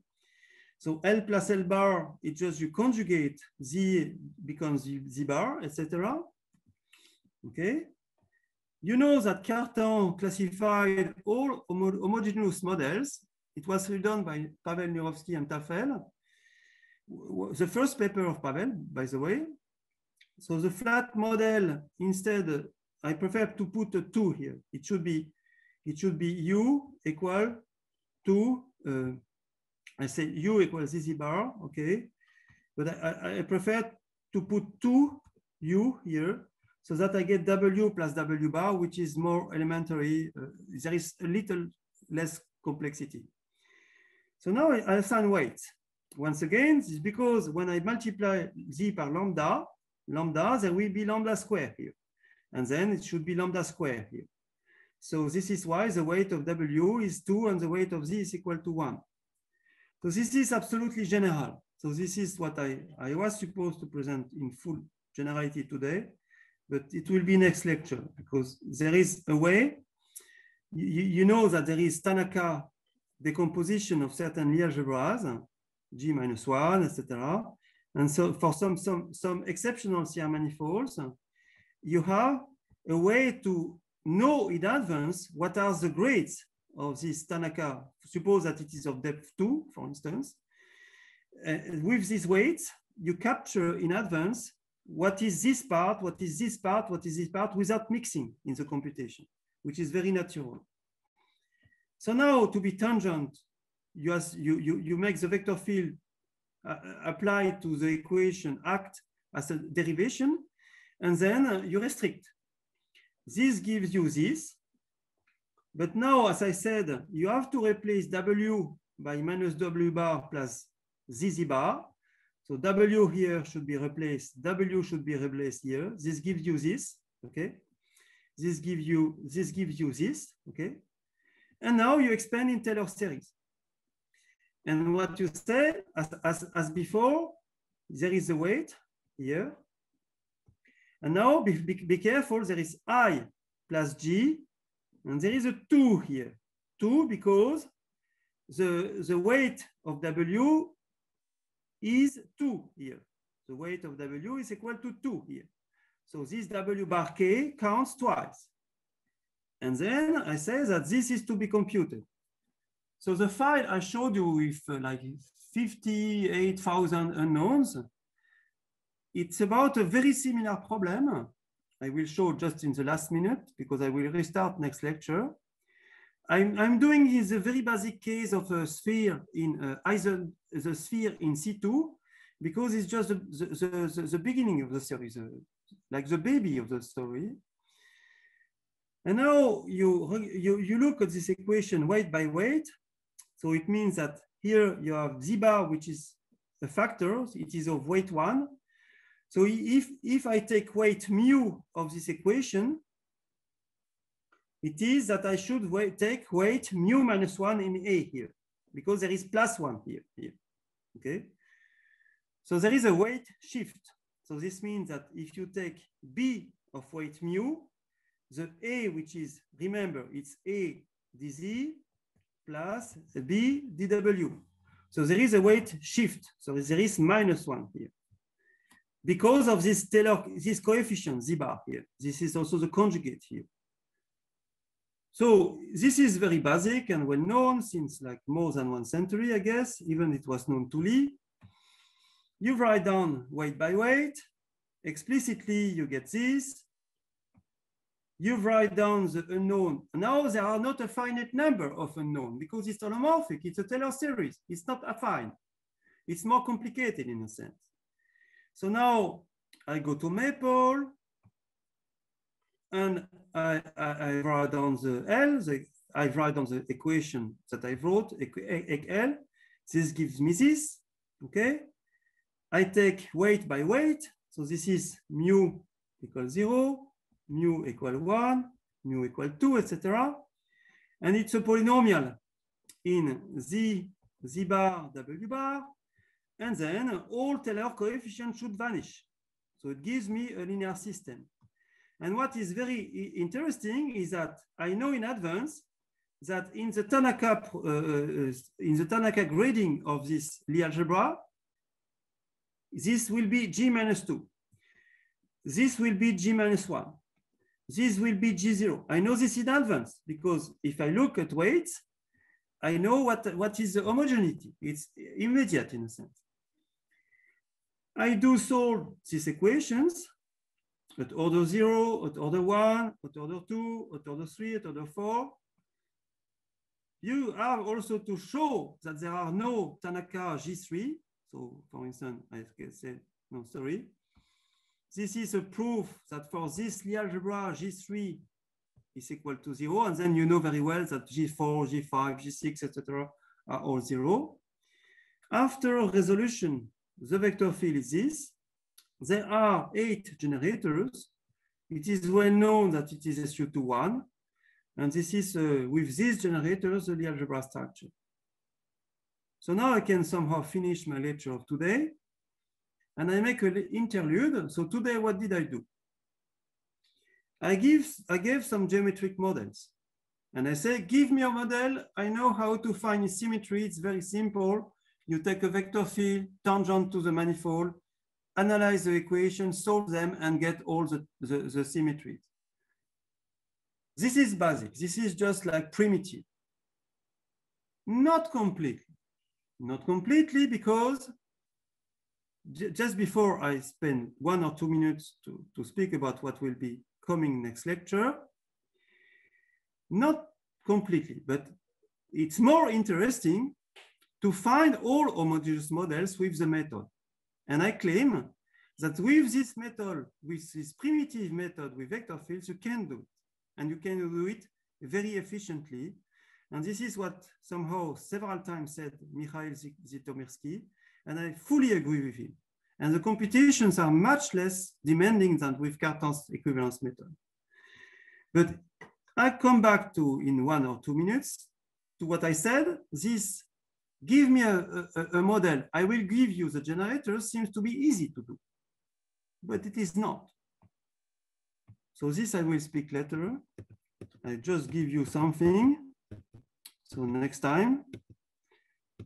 So L plus L bar, it just you conjugate Z becomes Z bar, etc. Okay. You know that Cartan classified all homo homogeneous models. It was done by Pavel Nurowski and Tafel. The first paper of Pavel, by the way. So the flat model, instead, I prefer to put a two here. It should be, it should be U equal to, uh, I say U equals ZZ bar, okay. But I, I prefer to put two U here so that I get W plus W bar, which is more elementary. Uh, there is a little less complexity. So now I assign weights. Once again, is because when I multiply Z par lambda, lambda, there will be lambda square here. And then it should be lambda square here. So this is why the weight of W is two and the weight of Z is equal to one. So this is absolutely general. So this is what I, I was supposed to present in full generality today but it will be next lecture because there is a way. You, you know that there is Tanaka decomposition of certain Lie algebras, G minus one, etc. And so for some, some, some exceptional CR manifolds, you have a way to know in advance what are the grades of this Tanaka. Suppose that it is of depth two, for instance. Uh, with these weights, you capture in advance what is this part, what is this part, what is this part without mixing in the computation, which is very natural. So now to be tangent, you, has, you, you, you make the vector field uh, apply to the equation act as a derivation, and then uh, you restrict. This gives you this. But now, as I said, you have to replace W by minus W bar plus ZZ bar. So W here should be replaced, W should be replaced here. This gives you this, okay? This gives you, this gives you this, okay? And now you expand in Taylor series. And what you say, as, as, as before, there is a weight here. And now be, be, be careful, there is I plus G, and there is a two here. Two because the, the weight of W is 2 here. The weight of W is equal to 2 here. So this W bar K counts twice. And then I say that this is to be computed. So the file I showed you with uh, like 58,000 unknowns, it's about a very similar problem. I will show just in the last minute because I will restart next lecture. I'm, I'm doing is a very basic case of a sphere in uh, either the sphere in C2 because it's just the, the, the, the beginning of the series, uh, like the baby of the story. And now you, you, you look at this equation weight by weight. So it means that here you have z bar, which is a factor, it is of weight one. So if, if I take weight mu of this equation, it is that I should wait, take weight mu minus one in A here, because there is plus one here, here, okay? So there is a weight shift. So this means that if you take B of weight mu, the A, which is, remember, it's A dz plus B dw. So there is a weight shift. So there is minus one here. Because of this Taylor, this coefficient, Z bar here. This is also the conjugate here. So this is very basic and well known since like more than one century, I guess, even it was known to Lie. You write down weight by weight. Explicitly, you get this. You write down the unknown. Now there are not a finite number of unknown because it's holomorphic. It's a Taylor series. It's not affine. It's more complicated in a sense. So now I go to Maple and I, I, I write down the L, the, I write down the equation that I wrote, L. This gives me this, okay? I take weight by weight. So this is mu equals zero, mu equal one, mu equal two, etc. And it's a polynomial in z, z bar, w bar, and then all Taylor coefficients should vanish. So it gives me a linear system. And what is very interesting is that I know in advance that in the Tanaka uh, uh, in the Tanaka grading of this Lie algebra, this will be G minus two. This will be G minus one. This will be G0. I know this in advance because if I look at weights, I know what, what is the homogeneity. It's immediate in a sense. I do solve these equations at order zero, at order one, at order two, at order three, at order four. You have also to show that there are no Tanaka G3. So for instance, I say, no, sorry. This is a proof that for this Lie algebra, G3 is equal to zero. And then you know very well that G4, G5, G6, etc. are all zero. After resolution, the vector field is this. There are eight generators. It is well known that it is SU21. And this is uh, with these generators, the Lie algebra structure. So now I can somehow finish my lecture of today. And I make an interlude. So today, what did I do? I give, I gave some geometric models. And I say, give me a model. I know how to find symmetry. It's very simple. You take a vector field tangent to the manifold, analyze the equation, solve them, and get all the, the, the symmetries. This is basic. This is just like primitive. Not completely. Not completely because just before I spend one or two minutes to, to speak about what will be coming next lecture, not completely, but it's more interesting to find all homogeneous models with the method. And I claim that with this method, with this primitive method with vector fields, you can do it. And you can do it very efficiently. And this is what somehow several times said Mikhail Zhitomirskii, and I fully agree with him. And the computations are much less demanding than with Cartan's equivalence method. But I come back to, in one or two minutes, to what I said. This give me a, a, a, model, I will give you the generator seems to be easy to do, but it is not. So this I will speak later. I just give you something. So next time.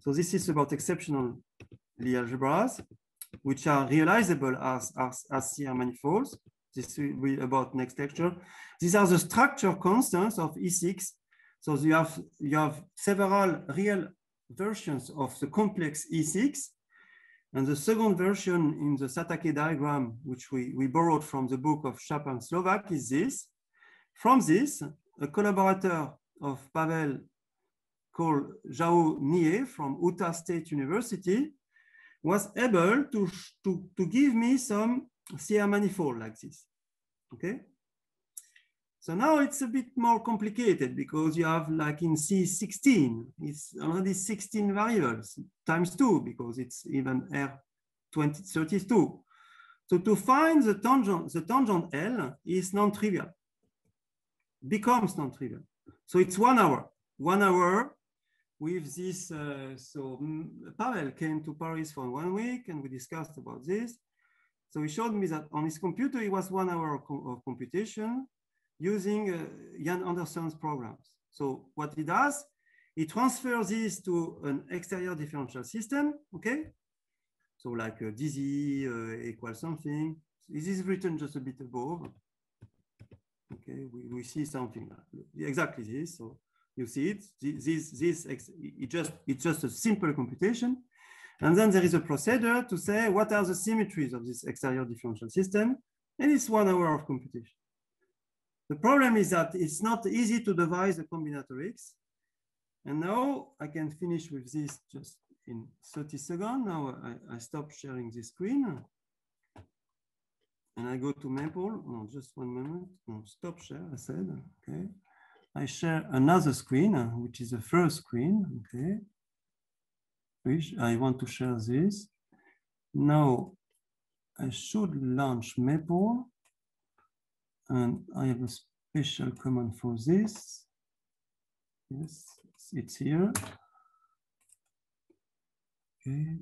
So this is about exceptional Lie algebras, which are realizable as, as, as CR manifolds. This will be about next lecture. These are the structure constants of E6. So you have, you have several real versions of the complex E6. And the second version in the Satake diagram, which we, we borrowed from the book of Čap and Slovák, is this. From this, a collaborator of Pavel called Zhao Nie from Utah State University was able to, to, to give me some CR manifold like this, okay? So now it's a bit more complicated because you have like in C16, it's already 16 variables times two because it's even R2032. So to find the tangent, the tangent L is non-trivial, becomes non-trivial. So it's one hour, one hour with this. Uh, so mm, Pavel came to Paris for one week and we discussed about this. So he showed me that on his computer, it was one hour of, of computation using uh, Ian Anderson's programs. So what he does, he transfers this to an exterior differential system, okay? So like uh, dz uh, equals something. This is written just a bit above. Okay, we, we see something exactly this. So you see it. This this it just it's just a simple computation, and then there is a procedure to say what are the symmetries of this exterior differential system, and it's one hour of computation. The problem is that it's not easy to devise the combinatorics. And now I can finish with this just in 30 seconds. Now I, I stop sharing the screen. And I go to Maple. No, just one moment. No, stop share, I said. Okay. I share another screen, which is the first screen. Okay. Which I want to share this. Now I should launch Maple. And I have a special command for this. Yes, it's here. Okay.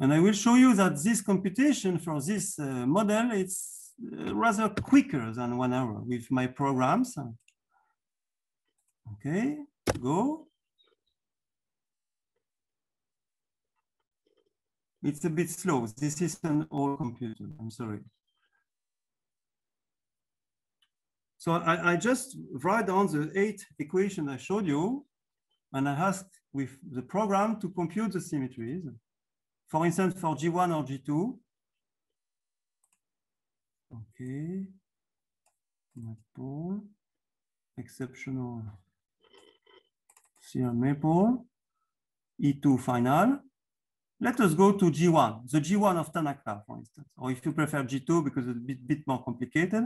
And I will show you that this computation for this uh, model is uh, rather quicker than one hour with my programs. Okay, go. It's a bit slow. This is an old computer, I'm sorry. So I, I just write down the eight equation I showed you, and I ask with the program to compute the symmetries. For instance, for G1 or G2. Okay. Maple. Exceptional. CR Maple. E2 final. Let us go to G1, the G1 of Tanaka, for instance, or if you prefer G2 because it's a bit, bit more complicated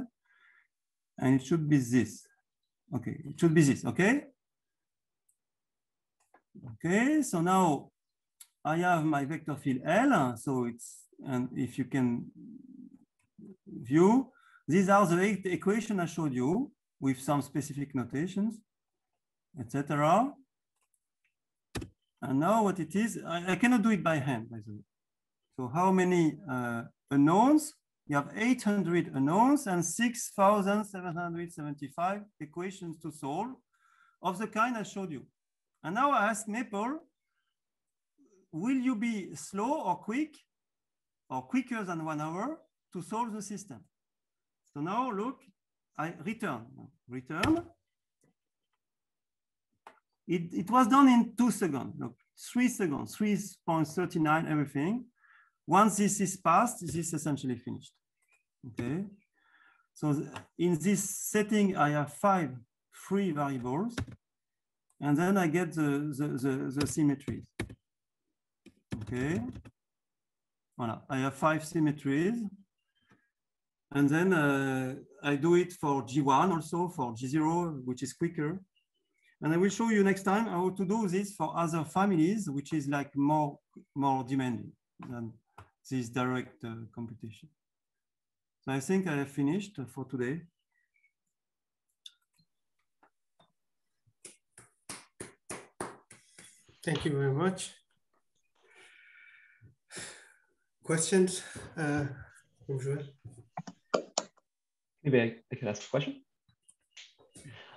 and it should be this. Okay, it should be this, okay? Okay, so now I have my vector field L, so it's, and if you can view, these are the eight equations I showed you with some specific notations, etc. And now what it is, I, I, cannot do it by hand, by the way. So how many uh, unknowns? You have 800 unknowns and 6,775 equations to solve of the kind I showed you. And now I ask Maple, will you be slow or quick or quicker than one hour to solve the system? So now look, I return, return. It, it was done in two seconds, look, three seconds, 3.39, everything. Once this is passed, this is essentially finished. Okay. So in this setting, I have five free variables, and then I get the, the, the, the symmetries. Okay. Voilà. I have five symmetries. And then uh, I do it for G1 also, for G0, which is quicker. And I will show you next time how to do this for other families, which is like more, more demanding than this direct uh, computation. So I think I have finished for today. Thank you very much. Questions? Uh, Maybe I, I could ask a question.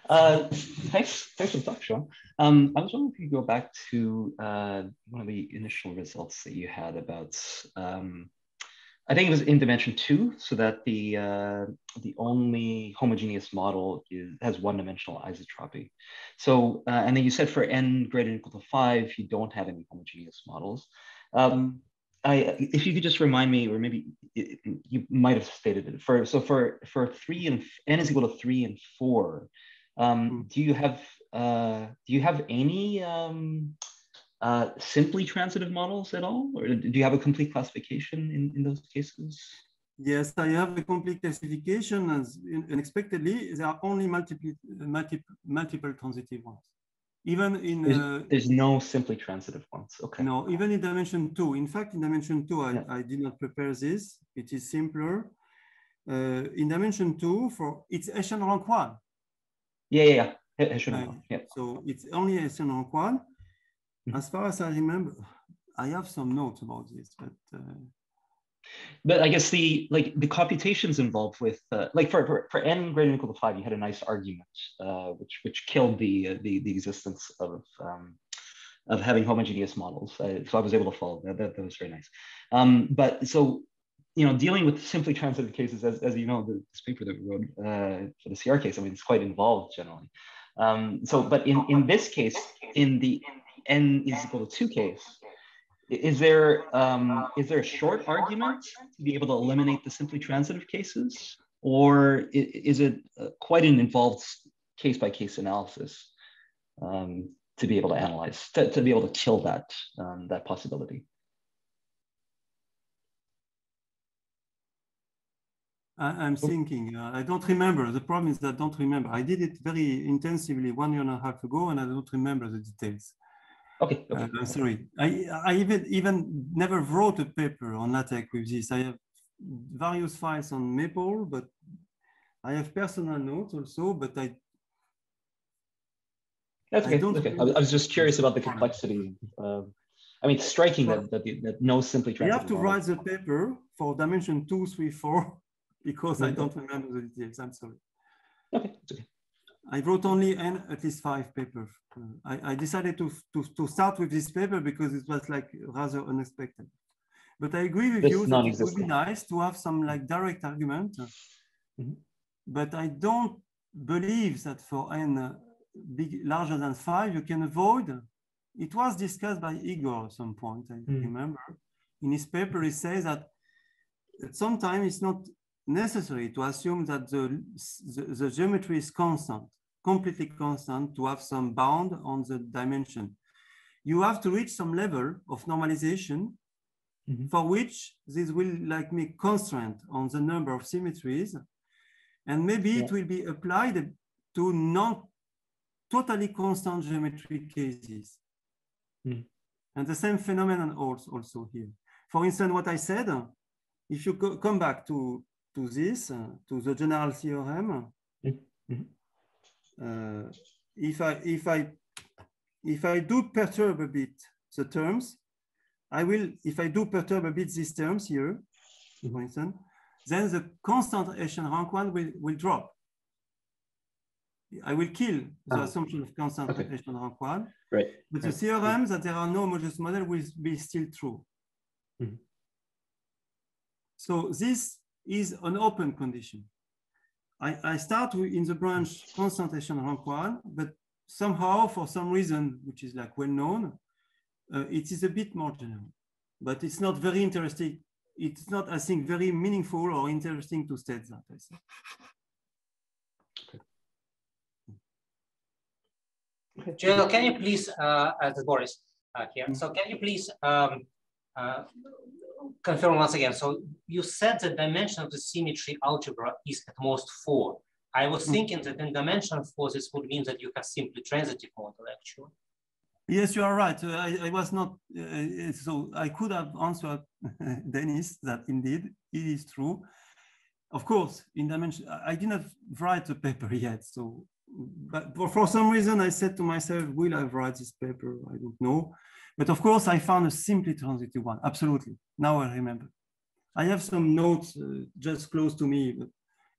Uh, thanks, thanks for the talk, Sean. Um, I was wondering if you could go back to uh, one of the initial results that you had about um, I think it was in dimension two, so that the uh, the only homogeneous model is has one dimensional isotropy. So, uh, and then you said for n greater than equal to five, you don't have any homogeneous models. Um, I, if you could just remind me, or maybe it, you might have stated it for so for for three and n is equal to three and four. Um, hmm. do you have uh, do you have any um, uh, simply transitive models at all? Or do you have a complete classification in, in those cases? Yes, I have a complete classification as unexpectedly, there are only multiple, multiple, multiple transitive ones. Even in- there's, uh, there's, no simply transitive ones, okay. No, even in dimension two. In fact, in dimension two, I, yeah. I did not prepare this. It is simpler. Uh, in dimension two, for it's Hessian rank one. Yeah, yeah, yeah. Hessian rank, yeah. So it's only Hessian rank one. As far as I remember, I have some notes about this, but. Uh... But I guess the like the computations involved with uh, like for, for, for n greater than equal to five, you had a nice argument uh, which which killed the uh, the the existence of um, of having homogeneous models. so I was able to follow that. That, that was very nice. Um, but so you know, dealing with simply transitive cases, as, as you know, the, this paper that we wrote uh, for the CR case, I mean, it's quite involved generally. Um, so, but in, in this case, in the n is equal to two case, is there um, is there a short argument to be able to eliminate the simply transitive cases, or is it uh, quite an involved case by case analysis um, to be able to analyze to, to be able to kill that um, that possibility? I, am thinking. Uh, I don't remember. The problem is that I don't remember. I did it very intensively one year and a half ago, and I don't remember the details. Okay. okay. Uh, I'm sorry. I, I even even never wrote a paper on LaTeX with this. I have various files on Maple, but I have personal notes also, but I. That's okay. I, don't okay. I was just curious about the complexity. Um, I mean, it's striking that, that, that no simply You have to write the paper for dimension two, three, four because I don't remember the details. I'm sorry. Okay, okay. I wrote only n at least five papers. Uh, I, I, decided to, to, to start with this paper because it was like rather unexpected. But I agree with you that it would be nice to have some like direct argument. Mm -hmm. But I don't believe that for n uh, big larger than five, you can avoid. It was discussed by Igor at some point, I mm. remember. In his paper, he says that sometimes it's not necessary to assume that the, the, the, geometry is constant, completely constant to have some bound on the dimension. You have to reach some level of normalization mm -hmm. for which this will like make constraint on the number of symmetries. And maybe yeah. it will be applied to non totally constant geometry cases. Mm. And the same phenomenon also, also here. For instance, what I said, if you come back to to this, to the general theorem, mm -hmm. uh, if I if I if I do perturb a bit the terms, I will if I do perturb a bit these terms here, mm -hmm. for instance, then the constant Hessian rank one will will drop. I will kill the ah. assumption of constant okay. Hessian rank one. Right. But the theorem that there are no homogeneous model will be still true. Mm -hmm. So this is an open condition. I, I start in the branch concentration rank one, but somehow for some reason, which is like well known, uh, it is a bit more general, but it's not very interesting. It's not, I think, very meaningful or interesting to state that. I think. Joël, can you please, uh, as Boris uh, here, so can you please um, uh, confirm once again. So you said the dimension of the symmetry algebra is at most four. I was mm. thinking that in dimension four, this would mean that you have simply transitive model actually. Yes, you are right. Uh, I, I was not, uh, so I could have answered Dennis that indeed it is true. Of course, in dimension, I did not write the paper yet. So, but for, for some reason I said to myself, will I write this paper? I don't know. But of course, I found a simply transitive one. Absolutely. Now I remember. I have some notes uh, just close to me. But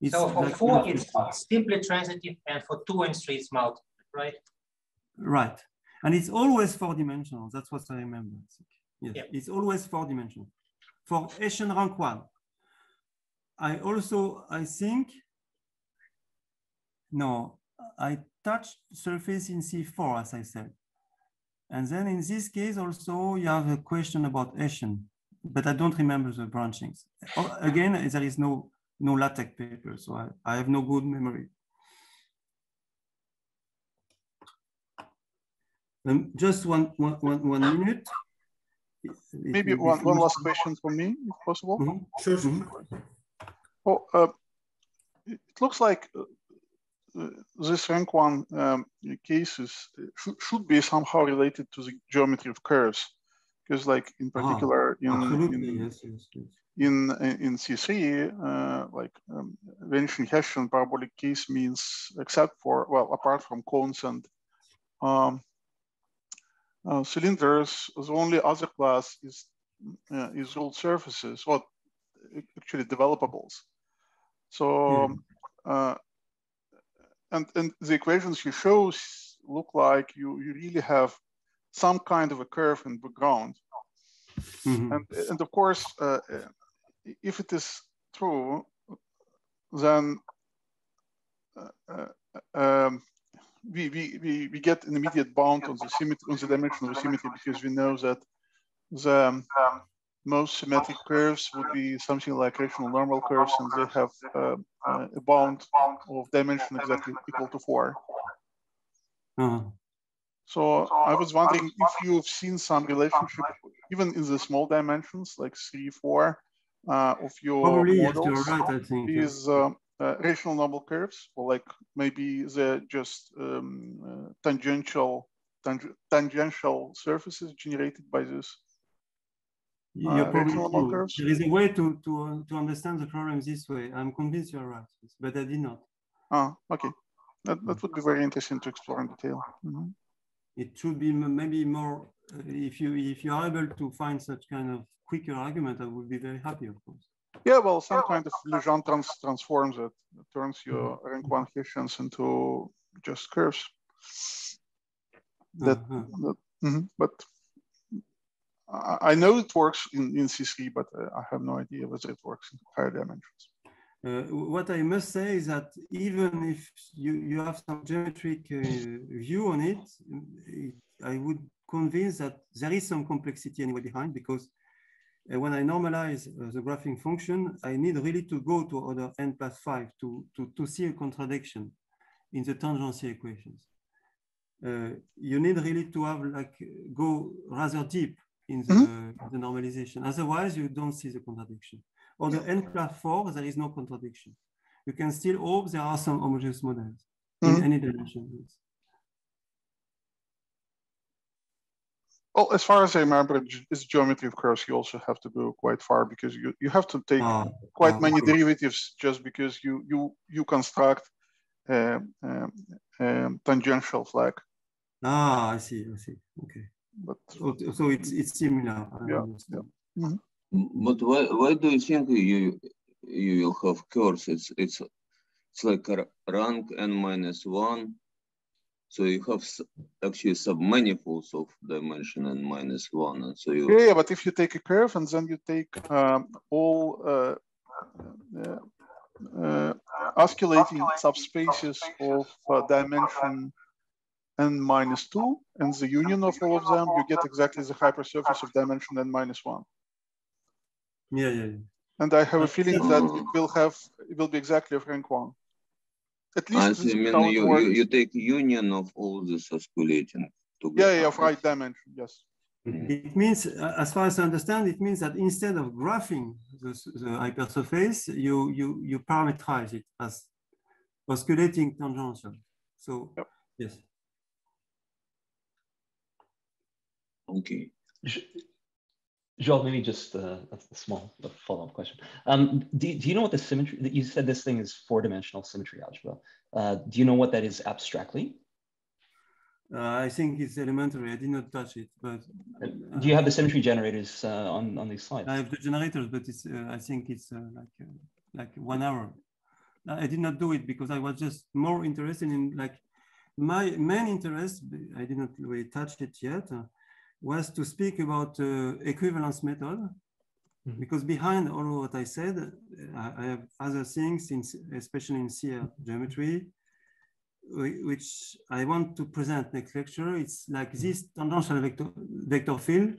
it's so for like four, it's simply transitive, and for two and three, it's multiple, right? Right. And it's always four dimensional. That's what I remember. I yes, it's always four dimensional. For Hessian rank one, I also, I think, no, I touched surface in C4, as I said. And then in this case also you have a question about Hessian, but I don't remember the branchings. Oh, again, there is no, no LaTeX paper, so I, I have no good memory. Um, just one, one, one, one minute. Maybe one, one last question for me, if possible. Mm -hmm. Sure. Mm -hmm. Oh, uh, it looks like uh, this rank one um, cases sh should be somehow related to the geometry of curves, because like in ah, particular ah, in, in, yes, yes, yes. in in C3, uh, like um, vanishing Hessian parabolic case means except for well apart from cones and um, uh, cylinders, the only other class is uh, is ruled surfaces, or actually developables. So. Yeah. Uh, and, and the equations you show look like you, you really have some kind of a curve in background. Mm -hmm. and, and of course, uh, if it is true, then uh, um, we, we, we, we get an immediate bound on the symmetry, on the dimension of the symmetry because we know that the um, most symmetric curves would be something like rational normal curves and they have uh, uh, a bound of dimension exactly equal to 4. Uh-huh. So I was wondering if you've seen some relationship, even in the small dimensions, like three, four, uh, of your Probably, models, right, I think. yeah. uh, uh, rational normal curves, or like maybe they're just um, uh, tangential tang- tangential surfaces generated by this. You're uh, probably true. curves? There is a way to, to, uh, to understand the problem this way. I'm convinced you're right, but I did not. Ah, okay. That, that would be very interesting to explore in detail. Mhm. It should be maybe more, uh, if you if you are able to find such kind of quicker argument, I would be very happy, of course. Yeah, well, some kind of Legendre trans transforms it, it turns your rank one Hessians into just curves. That, Uh-huh. that mhm, but I, know it works in, in C3, but uh, I have no idea whether it works in higher dimensions. Uh, what I must say is that even if you, you have some geometric uh, view on it, it, I would convince that there is some complexity anyway behind because uh, when I normalize uh, the graphing function, I need really to go to order n plus five to, to, to see a contradiction in the tangency equations. Uh, you need really to have like go rather deep in the, the normalization. Otherwise, you don't see the contradiction. Or the n plus four, there is no contradiction. You can still hope there are some homogeneous models in Mhm. any dimension. yes. Well, as far as I remember, ge- this geometry of curves, you also have to go quite far because you, you have to take Ah, quite ah, many okay. derivatives just because you you you construct um, um, um, tangential flag. Ah, I see, I see. Okay. But So, so it's it's similar. I Yeah. But why why do you think you you will have curves? It's it's it's like a rank n minus one. So you have s- actually submanifolds of dimension n minus one, and so you yeah, yeah, but if you take a curve and then you take um, all uh, uh, uh, osculating subspaces of uh, dimension n minus two and the union of all of them, you get exactly the hypersurface of dimension n minus one. Yeah, yeah, yeah. And I have a feeling that it will have, it will be exactly of rank one. At least I see, I mean you, you you take union of all the osculating together. Yeah, yeah, of right dimension, yes. It means, uh, as far as I understand, it means that instead of graphing the, s- the hypersurface, you you you parameterize it as osculating tangential. So Yep. yes. Okay. Joel, maybe just uh, a a small follow-up question. Um, do, do you know what the symmetry, that you said this thing is four-dimensional symmetry algebra. Uh, do you know what that is abstractly? Uh, I think it's elementary. I did not touch it, but uh, Do you have the symmetry generators uh, on, on these slides? I have the generators, but it's uh, I think it's uh, like uh, like one hour. I did not do it because I was just more interested in like my main interest. I did not really touch it yet. Uh, was to speak about uh, equivalence method Mhm. because behind all what I said, uh, I, I have other things, in, especially in CR geometry, which I want to present next lecture. It's like this tangential vector, vector field.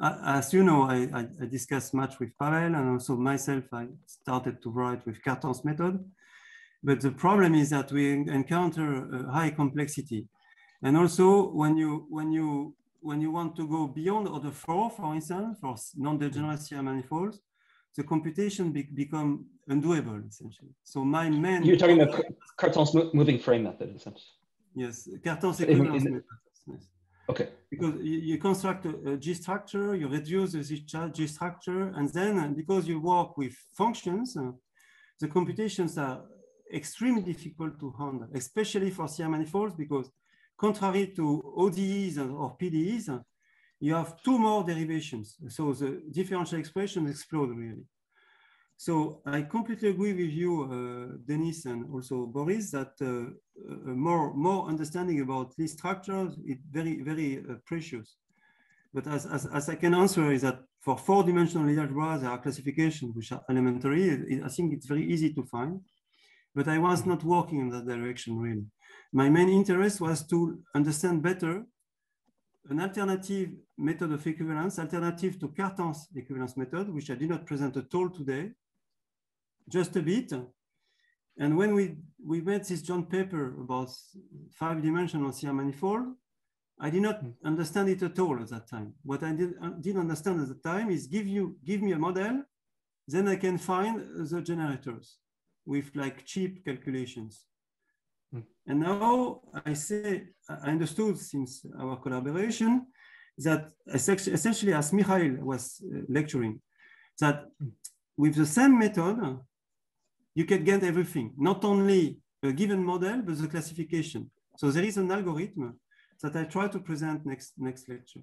As you know, I, I, I discussed much with Pavel and also myself, I started to write with Cartan's method. But the problem is that we encounter a high complexity. And also when you, when you, when you want to go beyond order four, for instance, for non-degenerate CR manifolds, the computation be, become undoable essentially. So my main You're talking about Cartan's moving frame method, in a sense. yes, Cartan's equivalence method. Yes. Okay. Because you, you construct a, a G structure, you reduce the G structure, and then uh, because you work with functions, uh, the computations are extremely difficult to handle, especially for CR manifolds, because contrary to ODEs or PDEs, you have two more derivations. So the differential expression explode really. So I completely agree with you, uh, Denis, and also Boris, that uh, uh, more more understanding about these structures is very very uh, precious. But as, as, as I can answer is that for four-dimensional algebra, there are classifications which are elementary. I think it's very easy to find, but I was not working in that direction really. My main interest was to understand better an alternative method of equivalence, alternative to Cartan's equivalence method, which I did not present at all today, just a bit. And when we, we made this joint paper about five-dimensional CR manifold, I did not understand it at all at that time. What I did, uh, did understand at the time is give you give me a model, then I can find the generators with like cheap calculations. Mm. And now I say, I understood since our collaboration that essentially as Mikhail was uh, lecturing, that with the same method, you can get everything, not only a given model, but the classification. So there is an algorithm that I try to present next, next lecture.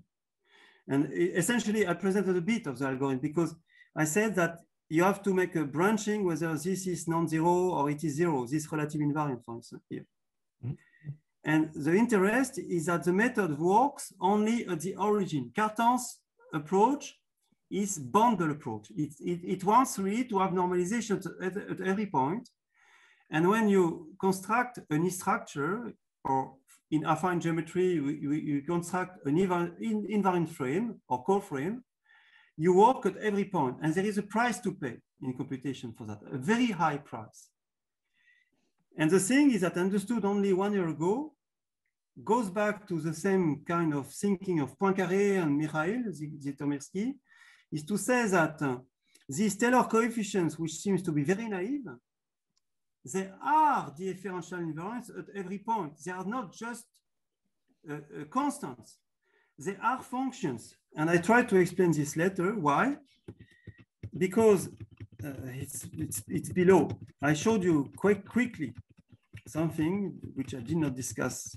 And essentially I presented a bit of the algorithm because I said that you have to make a branching whether this is non-zero or it is zero, this relative invariant, for instance, here. Mm -hmm. And the interest is that the method works only at the origin. Cartan's approach is bundle approach. It, it, it wants really to have normalization at, at every point. And when you construct an E structure or in affine geometry, we, we, you construct an invariant frame or co-frame. You work at every point, and there is a price to pay in computation for that, a very high price. And the thing is that understood only one year ago, goes back to the same kind of thinking of Poincaré and Mikhail Zhitomirskii, is to say that uh, these Taylor coefficients, which seems to be very naive, they are differential invariants at every point. They are not just uh, uh, constants. They are functions. And I try to explain this later. Why? Because uh, it's, it's, it's below. I showed you quite quickly something which I did not discuss.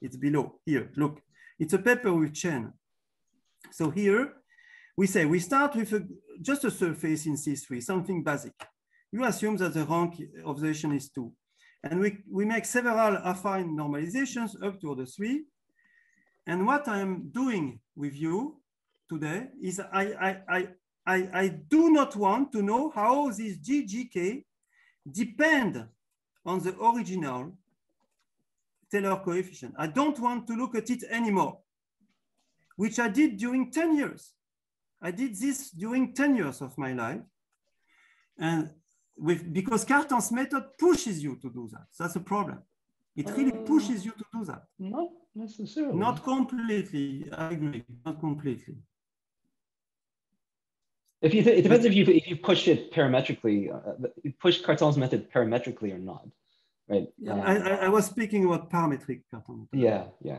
It's below here. Look, it's a paper with Chen. So here we say we start with a, just a surface in C3, something basic you assume that the rank of the Hessian is two. And we, we make several affine normalizations up to the three. And what I'm doing with you today is I, I, I, I, I do not want to know how this GGK depend on the original Taylor coefficient. I don't want to look at it anymore, which I did during 10 years. I did this during 10 years of my life. And with because Cartan's method pushes you to do that. That's a problem. It really uh, pushes you to do that. Not necessarily. Not completely. I agree. Not completely. If you it depends if you if you push it parametrically, uh, you push Cartan's method parametrically or not, right? Yeah, uh, I, I was speaking about parametric Cartan. Yeah, yeah.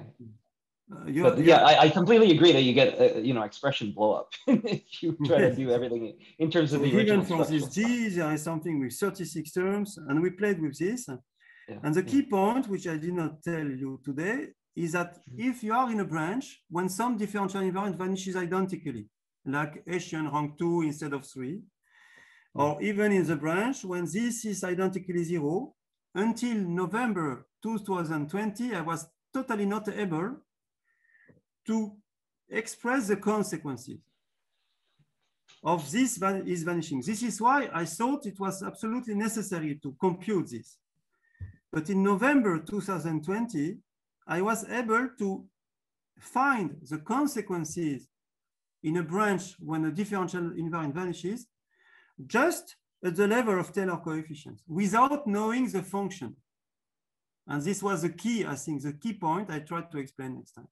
Uh, but yeah, I, I, completely agree that you get a, uh, you know expression blow up if you try to do everything in terms of the even for this G, there is something with 36 terms, and we played with this. Yeah, and the key point, which I did not tell you today, is that mm -hmm. if you are in a branch, when some differential invariant vanishes identically, like Hessian rank two instead of three, mm -hmm. or even in the branch when this is identically zero, until November 2020, I was totally not able to express the consequences of this van is vanishing. This is why I thought it was absolutely necessary to compute this. But in November 2020, I was able to find the consequences in a branch when a differential invariant vanishes, just at the level of Taylor coefficients without knowing the function. And this was the key, I think, the key point I tried to explain next time.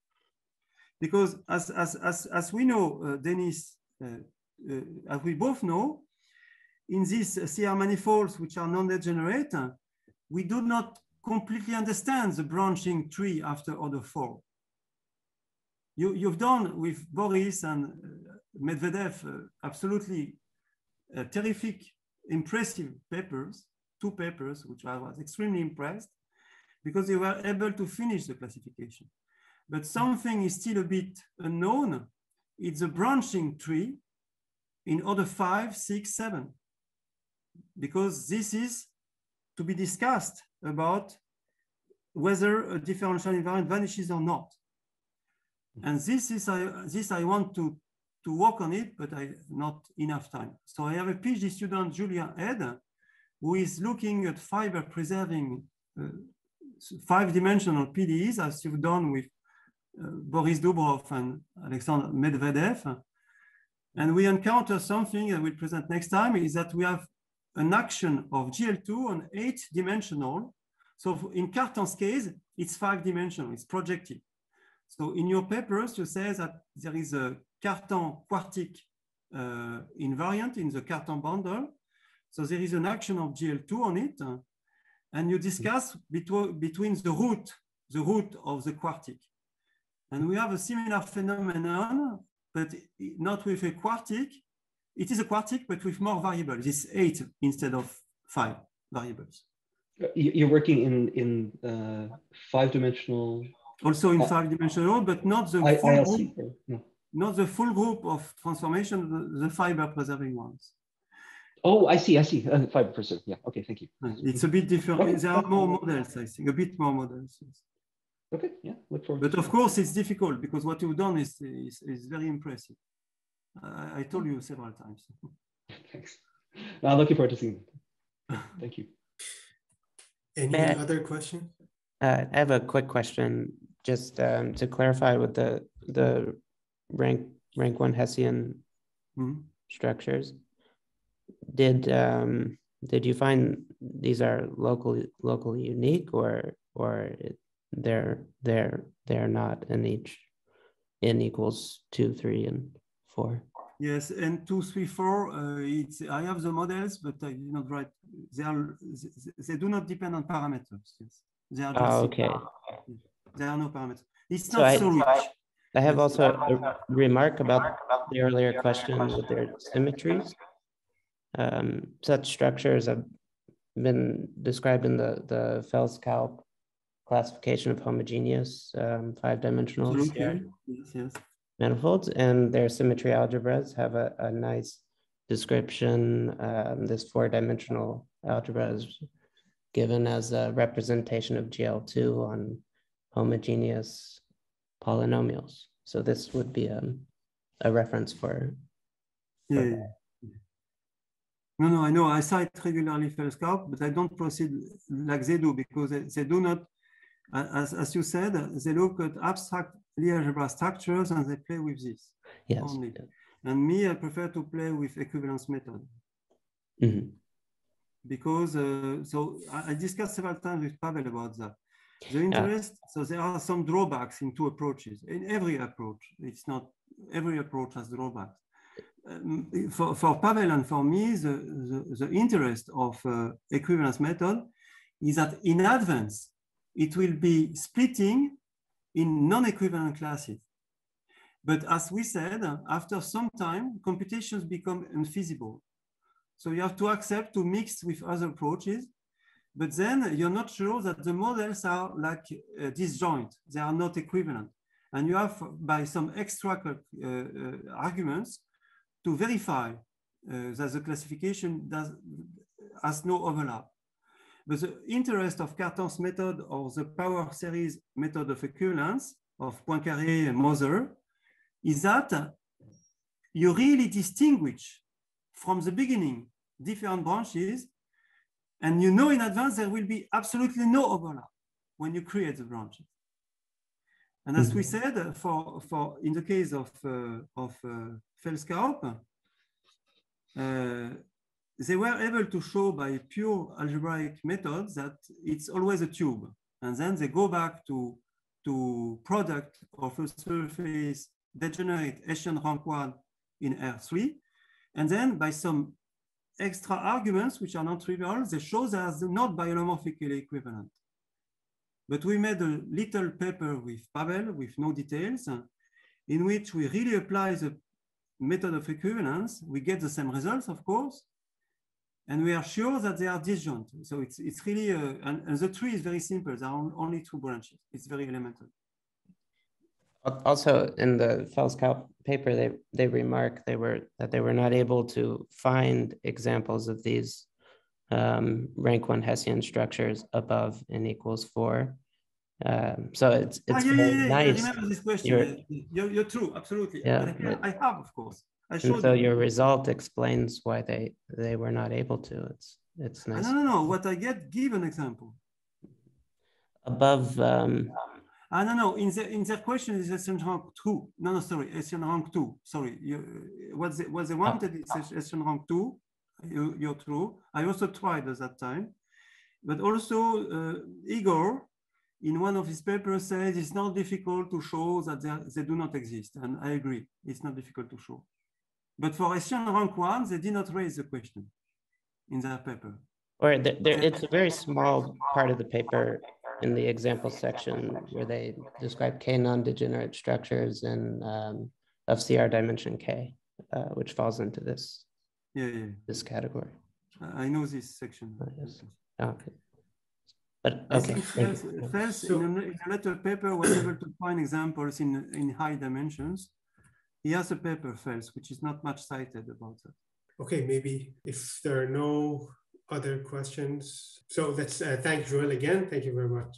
Because as, as, as, as we know, uh, Dennis, uh, uh, as we both know, in these CR manifolds, which are non-degenerate, we do not completely understand the branching tree after order four. You, you've done with Boris and uh, Medvedev uh, absolutely uh, terrific, impressive papers, two papers, which I was extremely impressed because they were able to finish the classification but something is still a bit unknown. It's a branching tree in order five, six, seven, because this is to be discussed about whether a differential invariant vanishes or not. And this is I this I want to to work on it, but I not enough time. So I have a PhD student, Julia Ed, who is looking at fiber preserving uh, five-dimensional PDEs, as you've done with uh, Boris Doubrov and Alexander Medvedev. And we encounter something that we'll present next time is that we have an action of GL2 on eight dimensional. So in Cartan's case, it's five dimensional, it's projective. So in your papers, you say that there is a Cartan quartic uh, invariant in the Cartan bundle. So there is an action of GL2 on it. and you discuss between the root, the root of the quartic. And we have a similar phenomenon, but not with a quartic. It is a quartic, but with more variables. It's eight instead of five variables. You're working in in uh, five-dimensional. Also in uh, five-dimensional, but not the I, full group, no. not the full group of transformation, the, the fiber-preserving ones. Oh, I see, I see. Uh, fiber preserve. Yeah. Okay. Thank you. It's a bit different. Okay. There are more models, I think, a bit more models. Yes. Okay. Yeah. Look forward. But of course, it's difficult because what you've done is is, is very impressive. I told you several times. Thanks. Now, looking forward to seeing. It. Thank you. Any I, other question? Uh, I have a quick question, just um, to clarify with the the rank rank one Hessian mm -hmm. structures did um, did you find these are locally locally unique or or they're they're they're not in each n equals two three and four yes and two three four uh, it's i have the models but i did not write they are they do not depend on parameters yes. They are oh, okay. There are no parameters. It's not so, so rich. I have also a remark about the earlier question with their symmetries. Um, such structures have been described in the, the Fels-Kaup classification of homogeneous um, five-dimensional yes, yes. Manifolds, and their symmetry algebras have a, a nice description. Um, this four-dimensional algebra is given as a representation of GL2 on homogeneous polynomials. So this would be a, um, a reference for, for yeah. No, no, I know I cite regularly Fels-Kaup, but I don't proceed like they do because they, they do not, as, as you said, they look at abstract Lie algebra structures and they play with this yes. only. And me, I prefer to play with equivalence method. Mm -hmm. Because, uh, so I, I discussed several times with Pavel about that. The interest, yeah. so there are some drawbacks in two approaches. In every approach, it's not, every approach has drawbacks um, for, for Pavel and for me, the, the, the interest of uh, equivalence method is that in advance, it will be splitting in non-equivalent classes. But as we said, after some time, computations become unfeasible. So you have to accept to mix with other approaches, but then you're not sure that the models are like uh, disjoint, they are not equivalent. And you have, by some extra uh, uh, arguments, to verify uh, that the classification does, has no overlap. But the interest of Cartan's method or the power series method of equivalence of Poincaré and Moser is that you really distinguish from the beginning different branches and you know in advance there will be absolutely no overlap when you create the branches. And as we mm-hmm. said, for, for in the case of, uh, of uh, Fels-Kaup, uh, they were able to show by pure algebraic methods that it's always a tube. And then they go back to, to product of a surface degenerate Hessian rank one in R3. And then by some extra arguments, which are not trivial, they show that they're not biholomorphically equivalent. But we made a little paper with Pavel with no details in which we really apply the method of equivalence, we get the same results, of course, and we are sure that they are disjoint. So it's, it's really, a, and, and, the tree is very simple. There are only two branches. It's very elemental. Also, in the Fels-Kaup paper, they, they remark they were, that they were not able to find examples of these um, rank one Hessian structures above n equals four. Um, so it's it's ah, yeah, yeah, yeah, nice. I remember this question. You're, you're, you're true, absolutely. Yeah, I, I have, of course. I and so your result explains why they they were not able to. It's it's nice. No, no, no. What I get, give an example. Above. Um, Ah, no, no. In the in the question is Hessian rank two. No, no, sorry, Hessian rank two. Sorry, you, what they what they wanted is Hessian rank two. You, you're true. I also tried at that time, but also uh, Igor, in one of his papers, says it's not difficult to show that they, they do not exist, and I agree. It's not difficult to show. But for Hessian rank one, they did not raise the question in their paper. Or there, there, it's a very small part of the paper in the example section where they describe k non-degenerate structures and um, of CR dimension k, uh, which falls into this yeah, yeah. this category. I know this section. Oh, yes. Okay. But okay. First, first so, in, a, in a later paper, was able to find examples in, in high dimensions. He has a paper first, which is not much cited about that. Okay, maybe if there are no other questions. So let's uh, thank Joël again. Thank you very much.